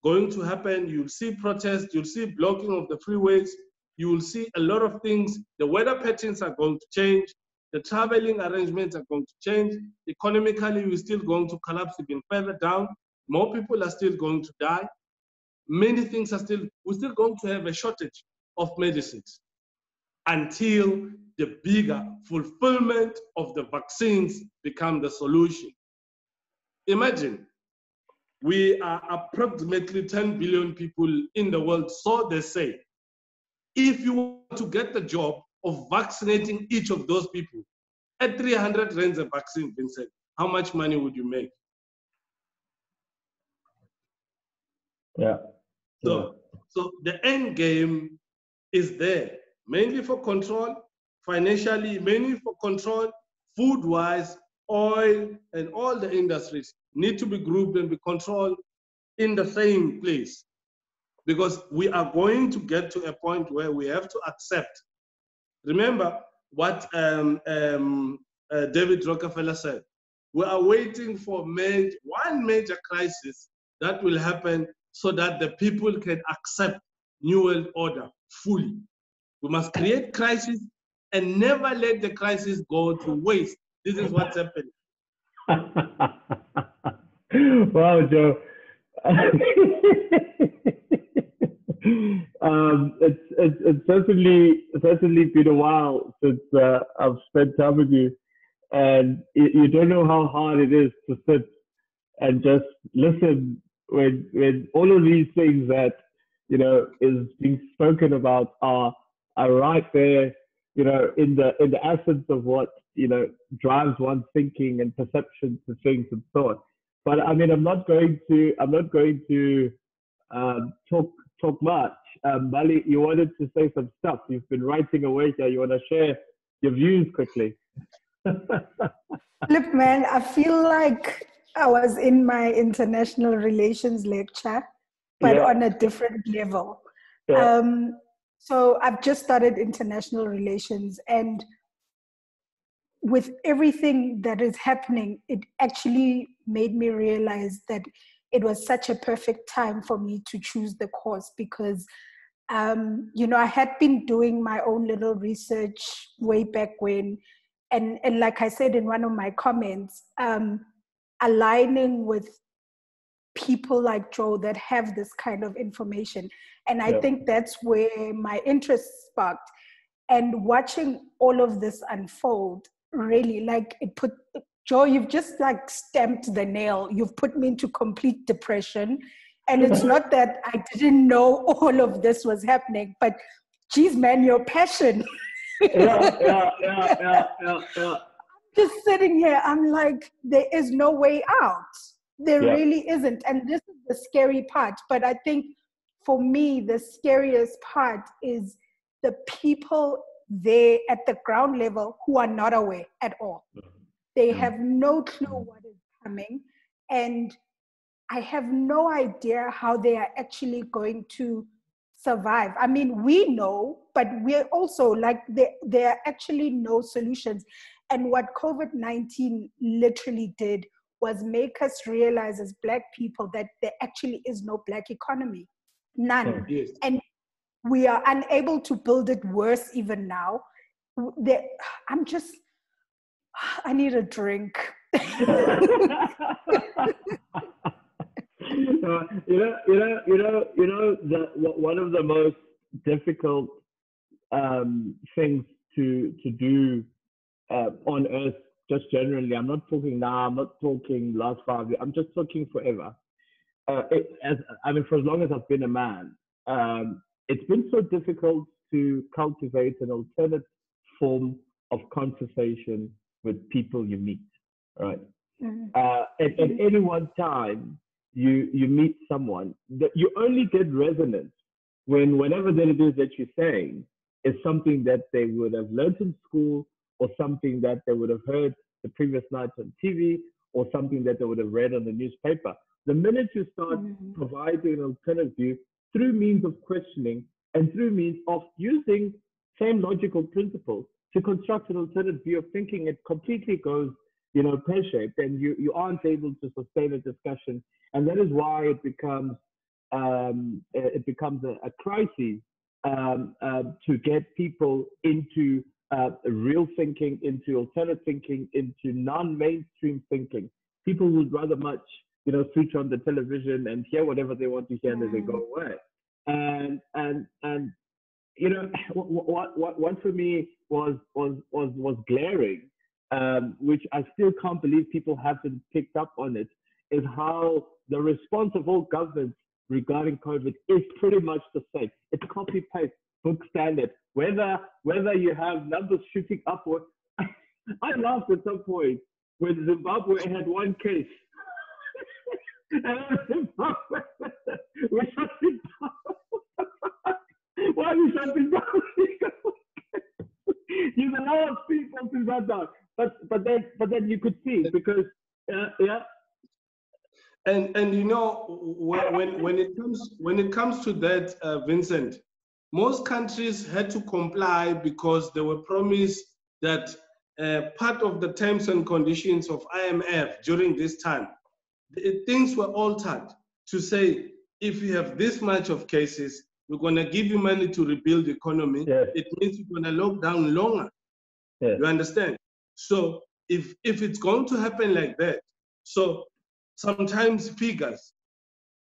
going to happen. You'll see protests, you'll see blocking of the freeways, you will see a lot of things. The weather patterns are going to change. The traveling arrangements are going to change. Economically, we're still going to collapse even further down. More people are still going to die. Many things are still, we're still going to have a shortage of medicines until the bigger fulfillment of the vaccines become the solution. Imagine we are approximately 10 billion people in the world, so they say. If you want to get the job, of vaccinating each of those people at 300 rands a vaccine, Vincent, how much money would you make? Yeah. So, so the end game is there, mainly for control, financially, mainly for control, food-wise, oil, and all the industries need to be grouped and be controlled in the same place. Because we are going to get to a point where we have to accept. Remember what um, um, uh, David Rockefeller said. We are waiting for major, one major crisis that will happen so that the people can accept New World Order fully. We must create crisis and never let the crisis go to waste. This is what's happening. (laughs) wow, Joe. (laughs) um, it's, it's, it's certainly certainly been a while since uh, I've spent time with you, and you, you don't know how hard it is to sit and just listen when when all of these things that you know is being spoken about are are right there, you know, in the in the essence of what you know drives one's thinking and perception to things and thought. But I mean, I'm not going to I'm not going to um, talk talk much. Um, Bali, you wanted to say some stuff. You've been writing away here. You want to share your views quickly? Look, man, I feel like I was in my international relations lecture, but yeah. on a different level. Yeah. Um, so I've just started international relations, and with everything that is happening, it actually made me realize that it was such a perfect time for me to choose the course because um, you know i had been doing my own little research way back when. And and like i said in one of my comments um, aligning with people like Joe that have this kind of information. And I yeah. think that's where my interest sparked. And watching all of this unfold really like it put Joe, you've just like stamped the nail. You've put me into complete depression. And it's mm-hmm. not that I didn't know (laughs) all of this was happening, but geez, man, your passion. yeah, yeah, (laughs) yeah, yeah, yeah, yeah just sitting here, I'm like, there is no way out. There yeah. really isn't. And this is the scary part. But I think for me, the scariest part is the people there at the ground level who are not aware at all. They have no clue what is coming. And I have no idea how they are actually going to survive. I mean, we know, but we're also like, there, there are actually no solutions. And what COVID 19 literally did was make us realize as Black people that there actually is no Black economy. None. Oh, yes. And we are unable to build it worse even now. There, I'm just, I need a drink. (laughs) uh, you know, you know, you know, you know, the one of the most difficult um, things to to do uh, on earth just generally. I'm not talking now. I'm not talking last five years. I'm just talking forever. Uh, it, as I mean, for as long as I've been a man, um, it's been so difficult to cultivate an alternate form of conversation with people you meet. Right. Mm-hmm. Uh, at, at any one time, you you meet someone that you only get resonance when whatever that it is that you're saying is something that they would have learned in school or something that they would have heard the previous night on TV or something that they would have read on the newspaper. The minute you start mm-hmm. providing an alternative view through means of questioning and through means of using same logical principles to construct an alternative view of thinking, it completely goes, you know, pear-shaped, and you you aren't able to sustain a discussion, and that is why it becomes um, it becomes a, a crisis um, uh, to get people into uh, real thinking into alternate thinking into non-mainstream thinking. People would rather much, you know, switch on the television and hear whatever they want to hear, and then they go mm. away. And and and you know, (laughs) what what what for me was was was was glaring, um, which I still can't believe people haven't picked up on it, is how the response of all governments regarding COVID is pretty much the same. It's copy paste book standard. Whether whether you have numbers shooting upward, (laughs) I, laughed at some point when Zimbabwe had one case. (laughs) and Zimbabwe, (laughs) we shut it. Why we shut it? You're the last people to shut down. But but then but then you could see because uh, yeah. And and you know when when when it comes when it comes to that, uh, Vincent, most countries had to comply because they were promised that uh, part of the terms and conditions of IMF during this time, things were altered to say if you have this much of cases, we're going to give you money to rebuild the economy. It means you're going to lock down longer. You understand? So if if it's going to happen like that, so sometimes figures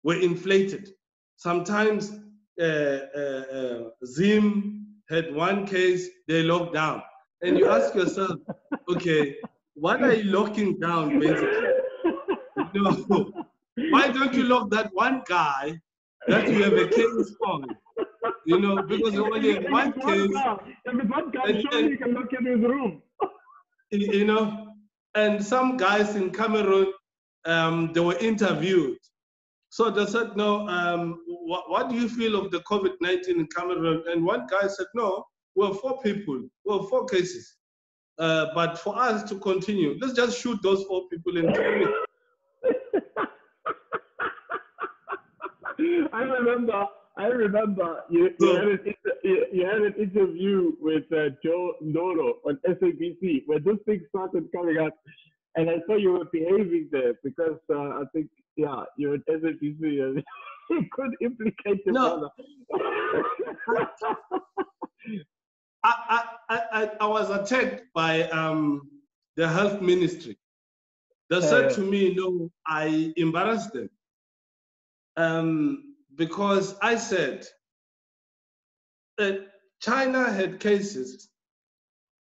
were inflated. Sometimes Uh, uh, uh, Zim had one case, they locked down. And you ask yourself, (laughs) okay, what are you locking down basically? No. Why don't you lock that one guy that you have a case on? You know, because you only have one case. If one guy, surely you can look in his room. You know, and some guys in Cameroon, um, they were interviewed. So they said, no, um, what, what do you feel of the COVID-19 in Cameroon? And one guy said, no, we're four people, we're four cases. Uh, but for us to continue, let's just shoot those four people and kill me. (laughs) I remember, I remember you, you, had, an, you, you had an interview with uh, Joe Ndoro on SABC where this thing started coming up, and I saw you were behaving there because uh, I think, yeah, you're at SABC you (laughs) could implicate your no. brother. (laughs) I, I, I, I was attacked by um, the health ministry. They said Uh, to me, no, I embarrassed them. Um, because I said that China had cases,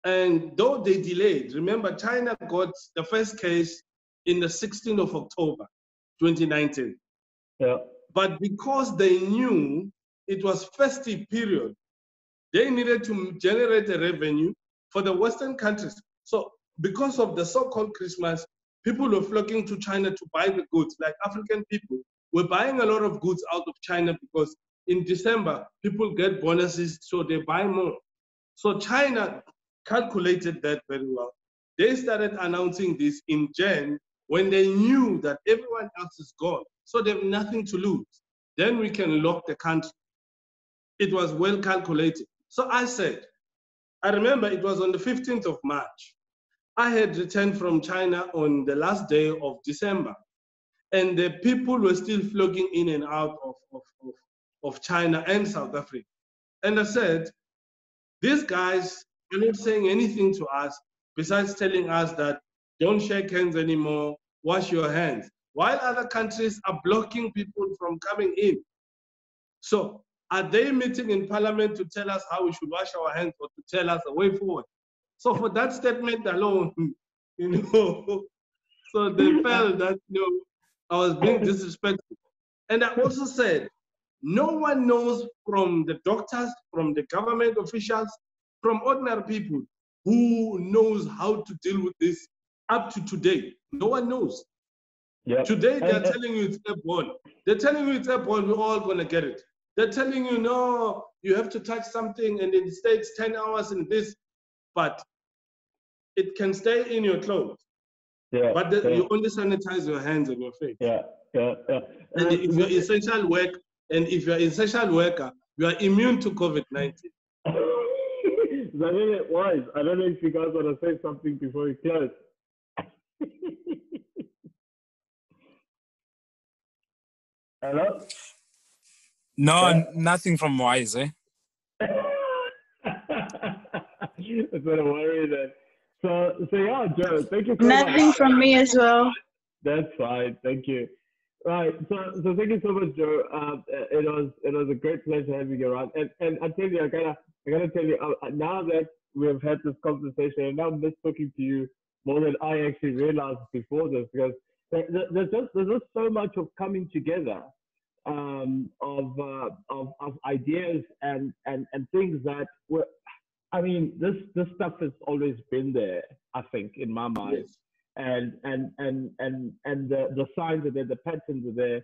and though they delayed, remember, China got the first case in the 16th of October, 2019. yeah, But because they knew it was festive period, they needed to generate a revenue for the Western countries. So because of the so-called Christmas, people were flocking to China to buy the goods, like African people were buying a lot of goods out of China because in December, people get bonuses, so they buy more. So China calculated that very well. They started announcing this in Jan when they knew that everyone else is gone. So they have nothing to lose. Then we can lock the country. It was well calculated. So I said, I remember it was on the 15th of March. I had returned from China on the last day of December. And the people were still flocking in and out of, of, of, of China and South Africa. And I said, these guys are not saying anything to us besides telling us that don't shake hands anymore, wash your hands, while other countries are blocking people from coming in. So are they meeting in parliament to tell us how we should wash our hands or to tell us a way forward? So for that statement alone, (laughs) you know, (laughs) so they (laughs) felt that you know I was being disrespectful. And I also said, no one knows from the doctors, from the government officials, from ordinary people who knows how to deal with this up to today. No one knows. yeah. Today they're And- and- telling you it's airborne. They're telling you it's airborne, we're all gonna get it. They're telling you, no, you have to touch something and it stays 10 hours in this, but it can stay in your clothes. yeah, But the, yeah, you only sanitize your hands and your face. yeah, yeah, yeah. And Uh, if you're essential work, and if you're essential worker, you are immune to COVID-19. I mean, it was. I don't know if you guys want to say something before we close. Hello? No, Yeah. nothing from Wise, eh? (laughs) That's what I'm worried that. So, so yeah, Joe, thank you so Nothing much. from me as well. That's fine. Thank you. Right. So, so thank you so much, Joe. Uh, it was it was a great pleasure having you around. And and I tell you, I gotta I gotta tell you, uh, now that we've had this conversation, and now I'm just talking to you more than I actually realized before this, because there, there- there's just there's just so much of coming together um, of, uh, of of ideas and and and things that were. I mean, this this stuff has always been there. I think in my mind Yes. and and and and and the, the signs are there, the patterns are there.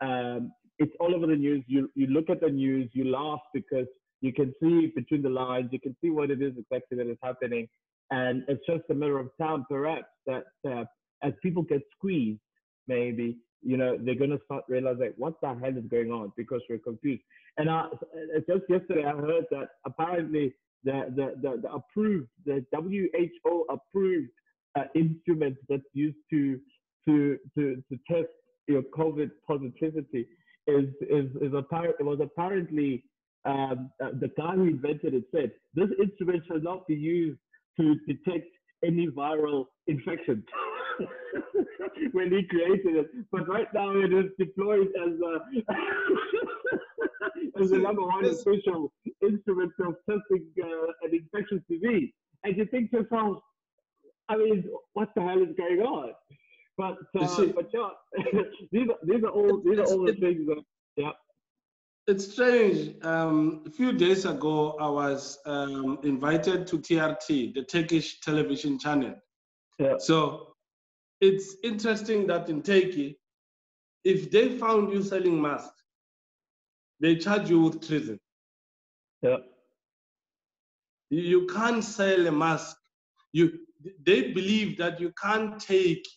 Um, it's all over the news. You you look at the news, you laugh because You can see between the lines. You can see what it is exactly that is happening, and it's just a matter of time, perhaps, that uh, as people get squeezed, maybe you know they're going to start realizing what the hell is going on because we're confused. And I, just yesterday, I heard that apparently the the the, the approved the WHO approved uh, instrument that's used to to to to test your COVID positivity is is is apparent. It was apparently um, uh, the guy who invented it said this instrument shall not be used to detect any viral infection (laughs) when he created it. But right now it is deployed as a (laughs) as the number one official instrument of testing uh, an infectious disease. And you think to yourself, I mean, what the hell is going on? But uh, but yeah, (laughs) these are these are all these are all the things that yeah. It's strange. Um, a few days ago, I was um, invited to TRT, the Turkish television channel. Yeah. So it's interesting that in Turkey, if they found you selling masks, they charge you with treason. Yeah. You, can't sell a mask. You they believe that you can't take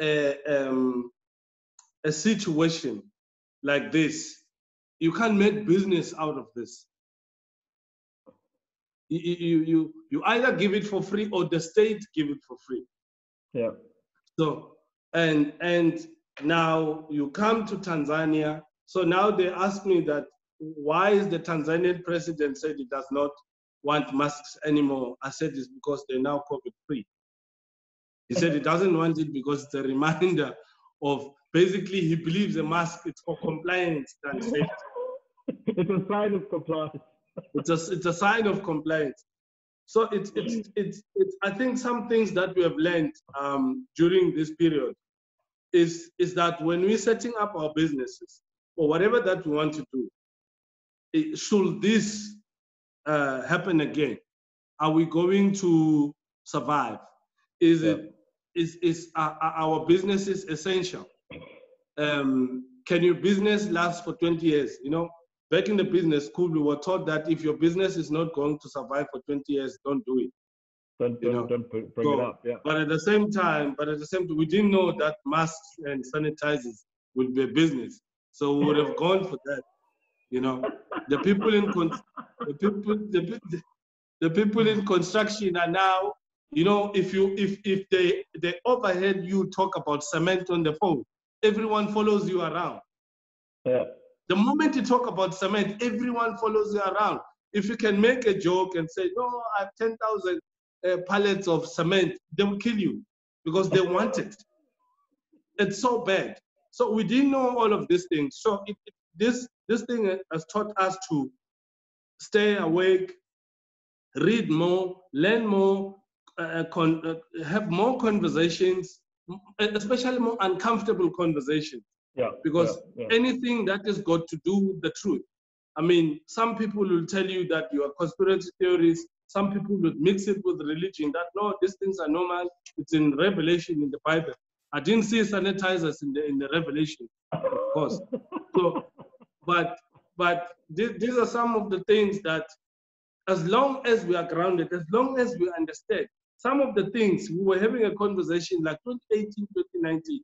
a, um, a situation like this, you can't make business out of this. You, you, you, you either give it for free or the state give it for free. Yeah. So, and, and now you come to Tanzania. So now they ask me that why is the Tanzanian president said he does not want masks anymore? I said it's because they're now COVID free. He said he doesn't want it because it's a reminder of basically he believes a mask is for compliance than safety. (laughs) it's a sign of compliance. it's a it's a sign of compliance. So it's it's it's, it's I think some things that we have learned um, during this period is is that when we're setting up our businesses or whatever that we want to do, it, should this uh, happen again? Are we going to survive? Is yeah. it is is uh, our business is essential? Um, can your business last for 20 years? You know, back in the business school, we were taught that if your business is not going to survive for 20 years, don't do it. Don't, you know? don't bring so, it up. Yeah. But at the same time, but at the same time, we didn't know that masks and sanitizers would be a business. So we would have (laughs) gone for that. You know, the people in con- the people the, the people in construction are now you know, if you if if they they overhead you talk about cement on the phone, everyone follows you around. Yeah. The moment you talk about cement, everyone follows you around. If you can make a joke and say, "No, I have ten thousand uh, pallets of cement," they will kill you because they want it. It's so bad. So we didn't know all of these things. So it, it, this this thing has taught us to stay awake, read more, learn more, uh, con- uh, have more conversations, especially more uncomfortable conversations. Yeah. Because yeah, yeah. anything that has got to do with the truth. I mean, some people will tell you that you are conspiracy theories. Some people will mix it with religion. That no, these things are normal. It's in Revelation in the Bible. I didn't see sanitizers in the in the Revelation, of course. so, (laughs) but but th- these are some of the things that, as long as we are grounded, as long as we understand, some of the things we were having a conversation like 2018, 2019,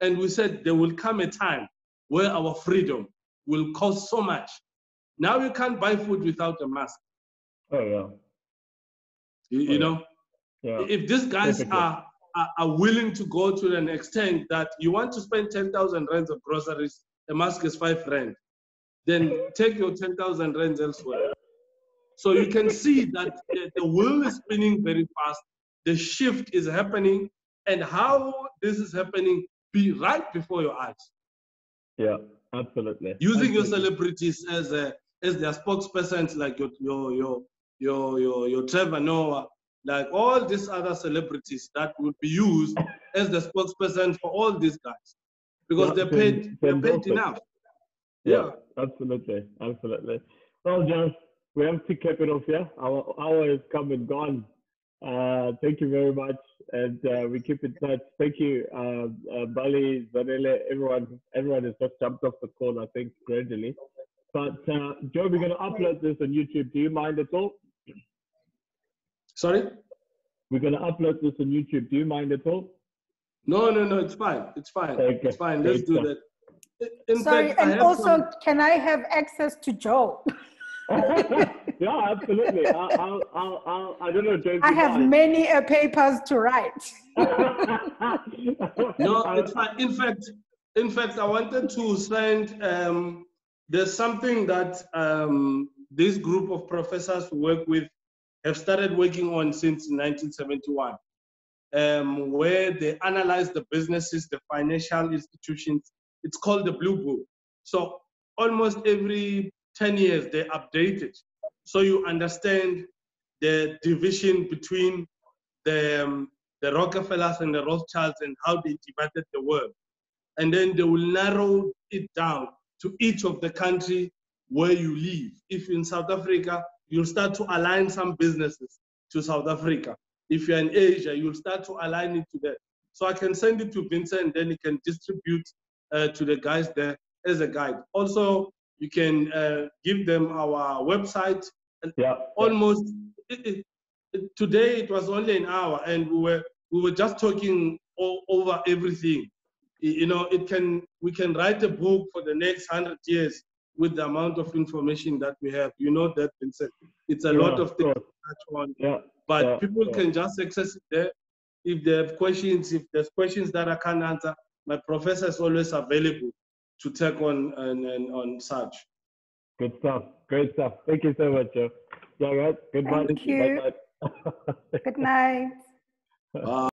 and we said there will come a time where our freedom will cost so much. Now you can't buy food without a mask. Oh yeah. You, you oh, know, yeah. if these guys are, are, are willing to go to an extent that you want to spend 10,000 rands of groceries, a mask is five rand, then take your 10,000 rands elsewhere. So you can see that the, the wheel is spinning very fast. The shift is happening, and how this is happening be right before your eyes. Yeah, absolutely. Using absolutely. your celebrities as a as their spokespersons, like your your your your your, your Trevor Noah, like all these other celebrities that would be used (laughs) as the spokesperson for all these guys, because Yeah, they're paid they're paid enough. Yeah, absolutely, absolutely. Well, John, we have to cap it off here. Our hour has come and gone. Uh, thank you very much, and uh, we keep in touch. Thank you, uh, uh, Bali, Zanele, everyone. Everyone has just jumped off the call. I think gradually. But uh, Joe, we're going to upload this on YouTube. Do you mind at all? Sorry? We're going to upload this on YouTube. Do you mind at all? No, no, no. It's fine. It's fine. Okay. It's fine. Let's do that. In Sorry, fact, and also, some... can I have access to Joe? (laughs) (laughs) yeah, absolutely. I'll, I'll, I'll, I'll, I do not know, James. I have mind. many uh, papers to write. (laughs) no, it's fine. In fact, in fact, I wanted to send. Um, there's something that um, this group of professors who work with have started working on since 1971, um, where they analyze the businesses, the financial institutions. It's called the Blue Book. So almost every 10 years they update it, so you understand the division between the um, the Rockefellers and the Rothschilds and how they divided the world and then they will narrow it down to each of the country where you live. If in South Africa, you'll start to align some businesses to South Africa. If you're in Asia, you'll start to align it to that. So I can send it to Vincent, and then he can distribute uh, to the guys there as a guide. Also, you can uh, give them our website. Yeah. Almost it, it, today it was only an hour, and we were we were just talking all, over everything you know, it can we can write a book for the next hundred years with the amount of information that we have. You know that, Vincent. It's a yeah, lot of things to. Yeah, but yeah, people yeah. can just access it there. If they have questions, if there's questions that I can't answer, my professor is always available to take on and, and on such. Good stuff. Great stuff. Thank you so much, Joe. Yeah, right. Good Thank night. You. (laughs) Good night. Bye.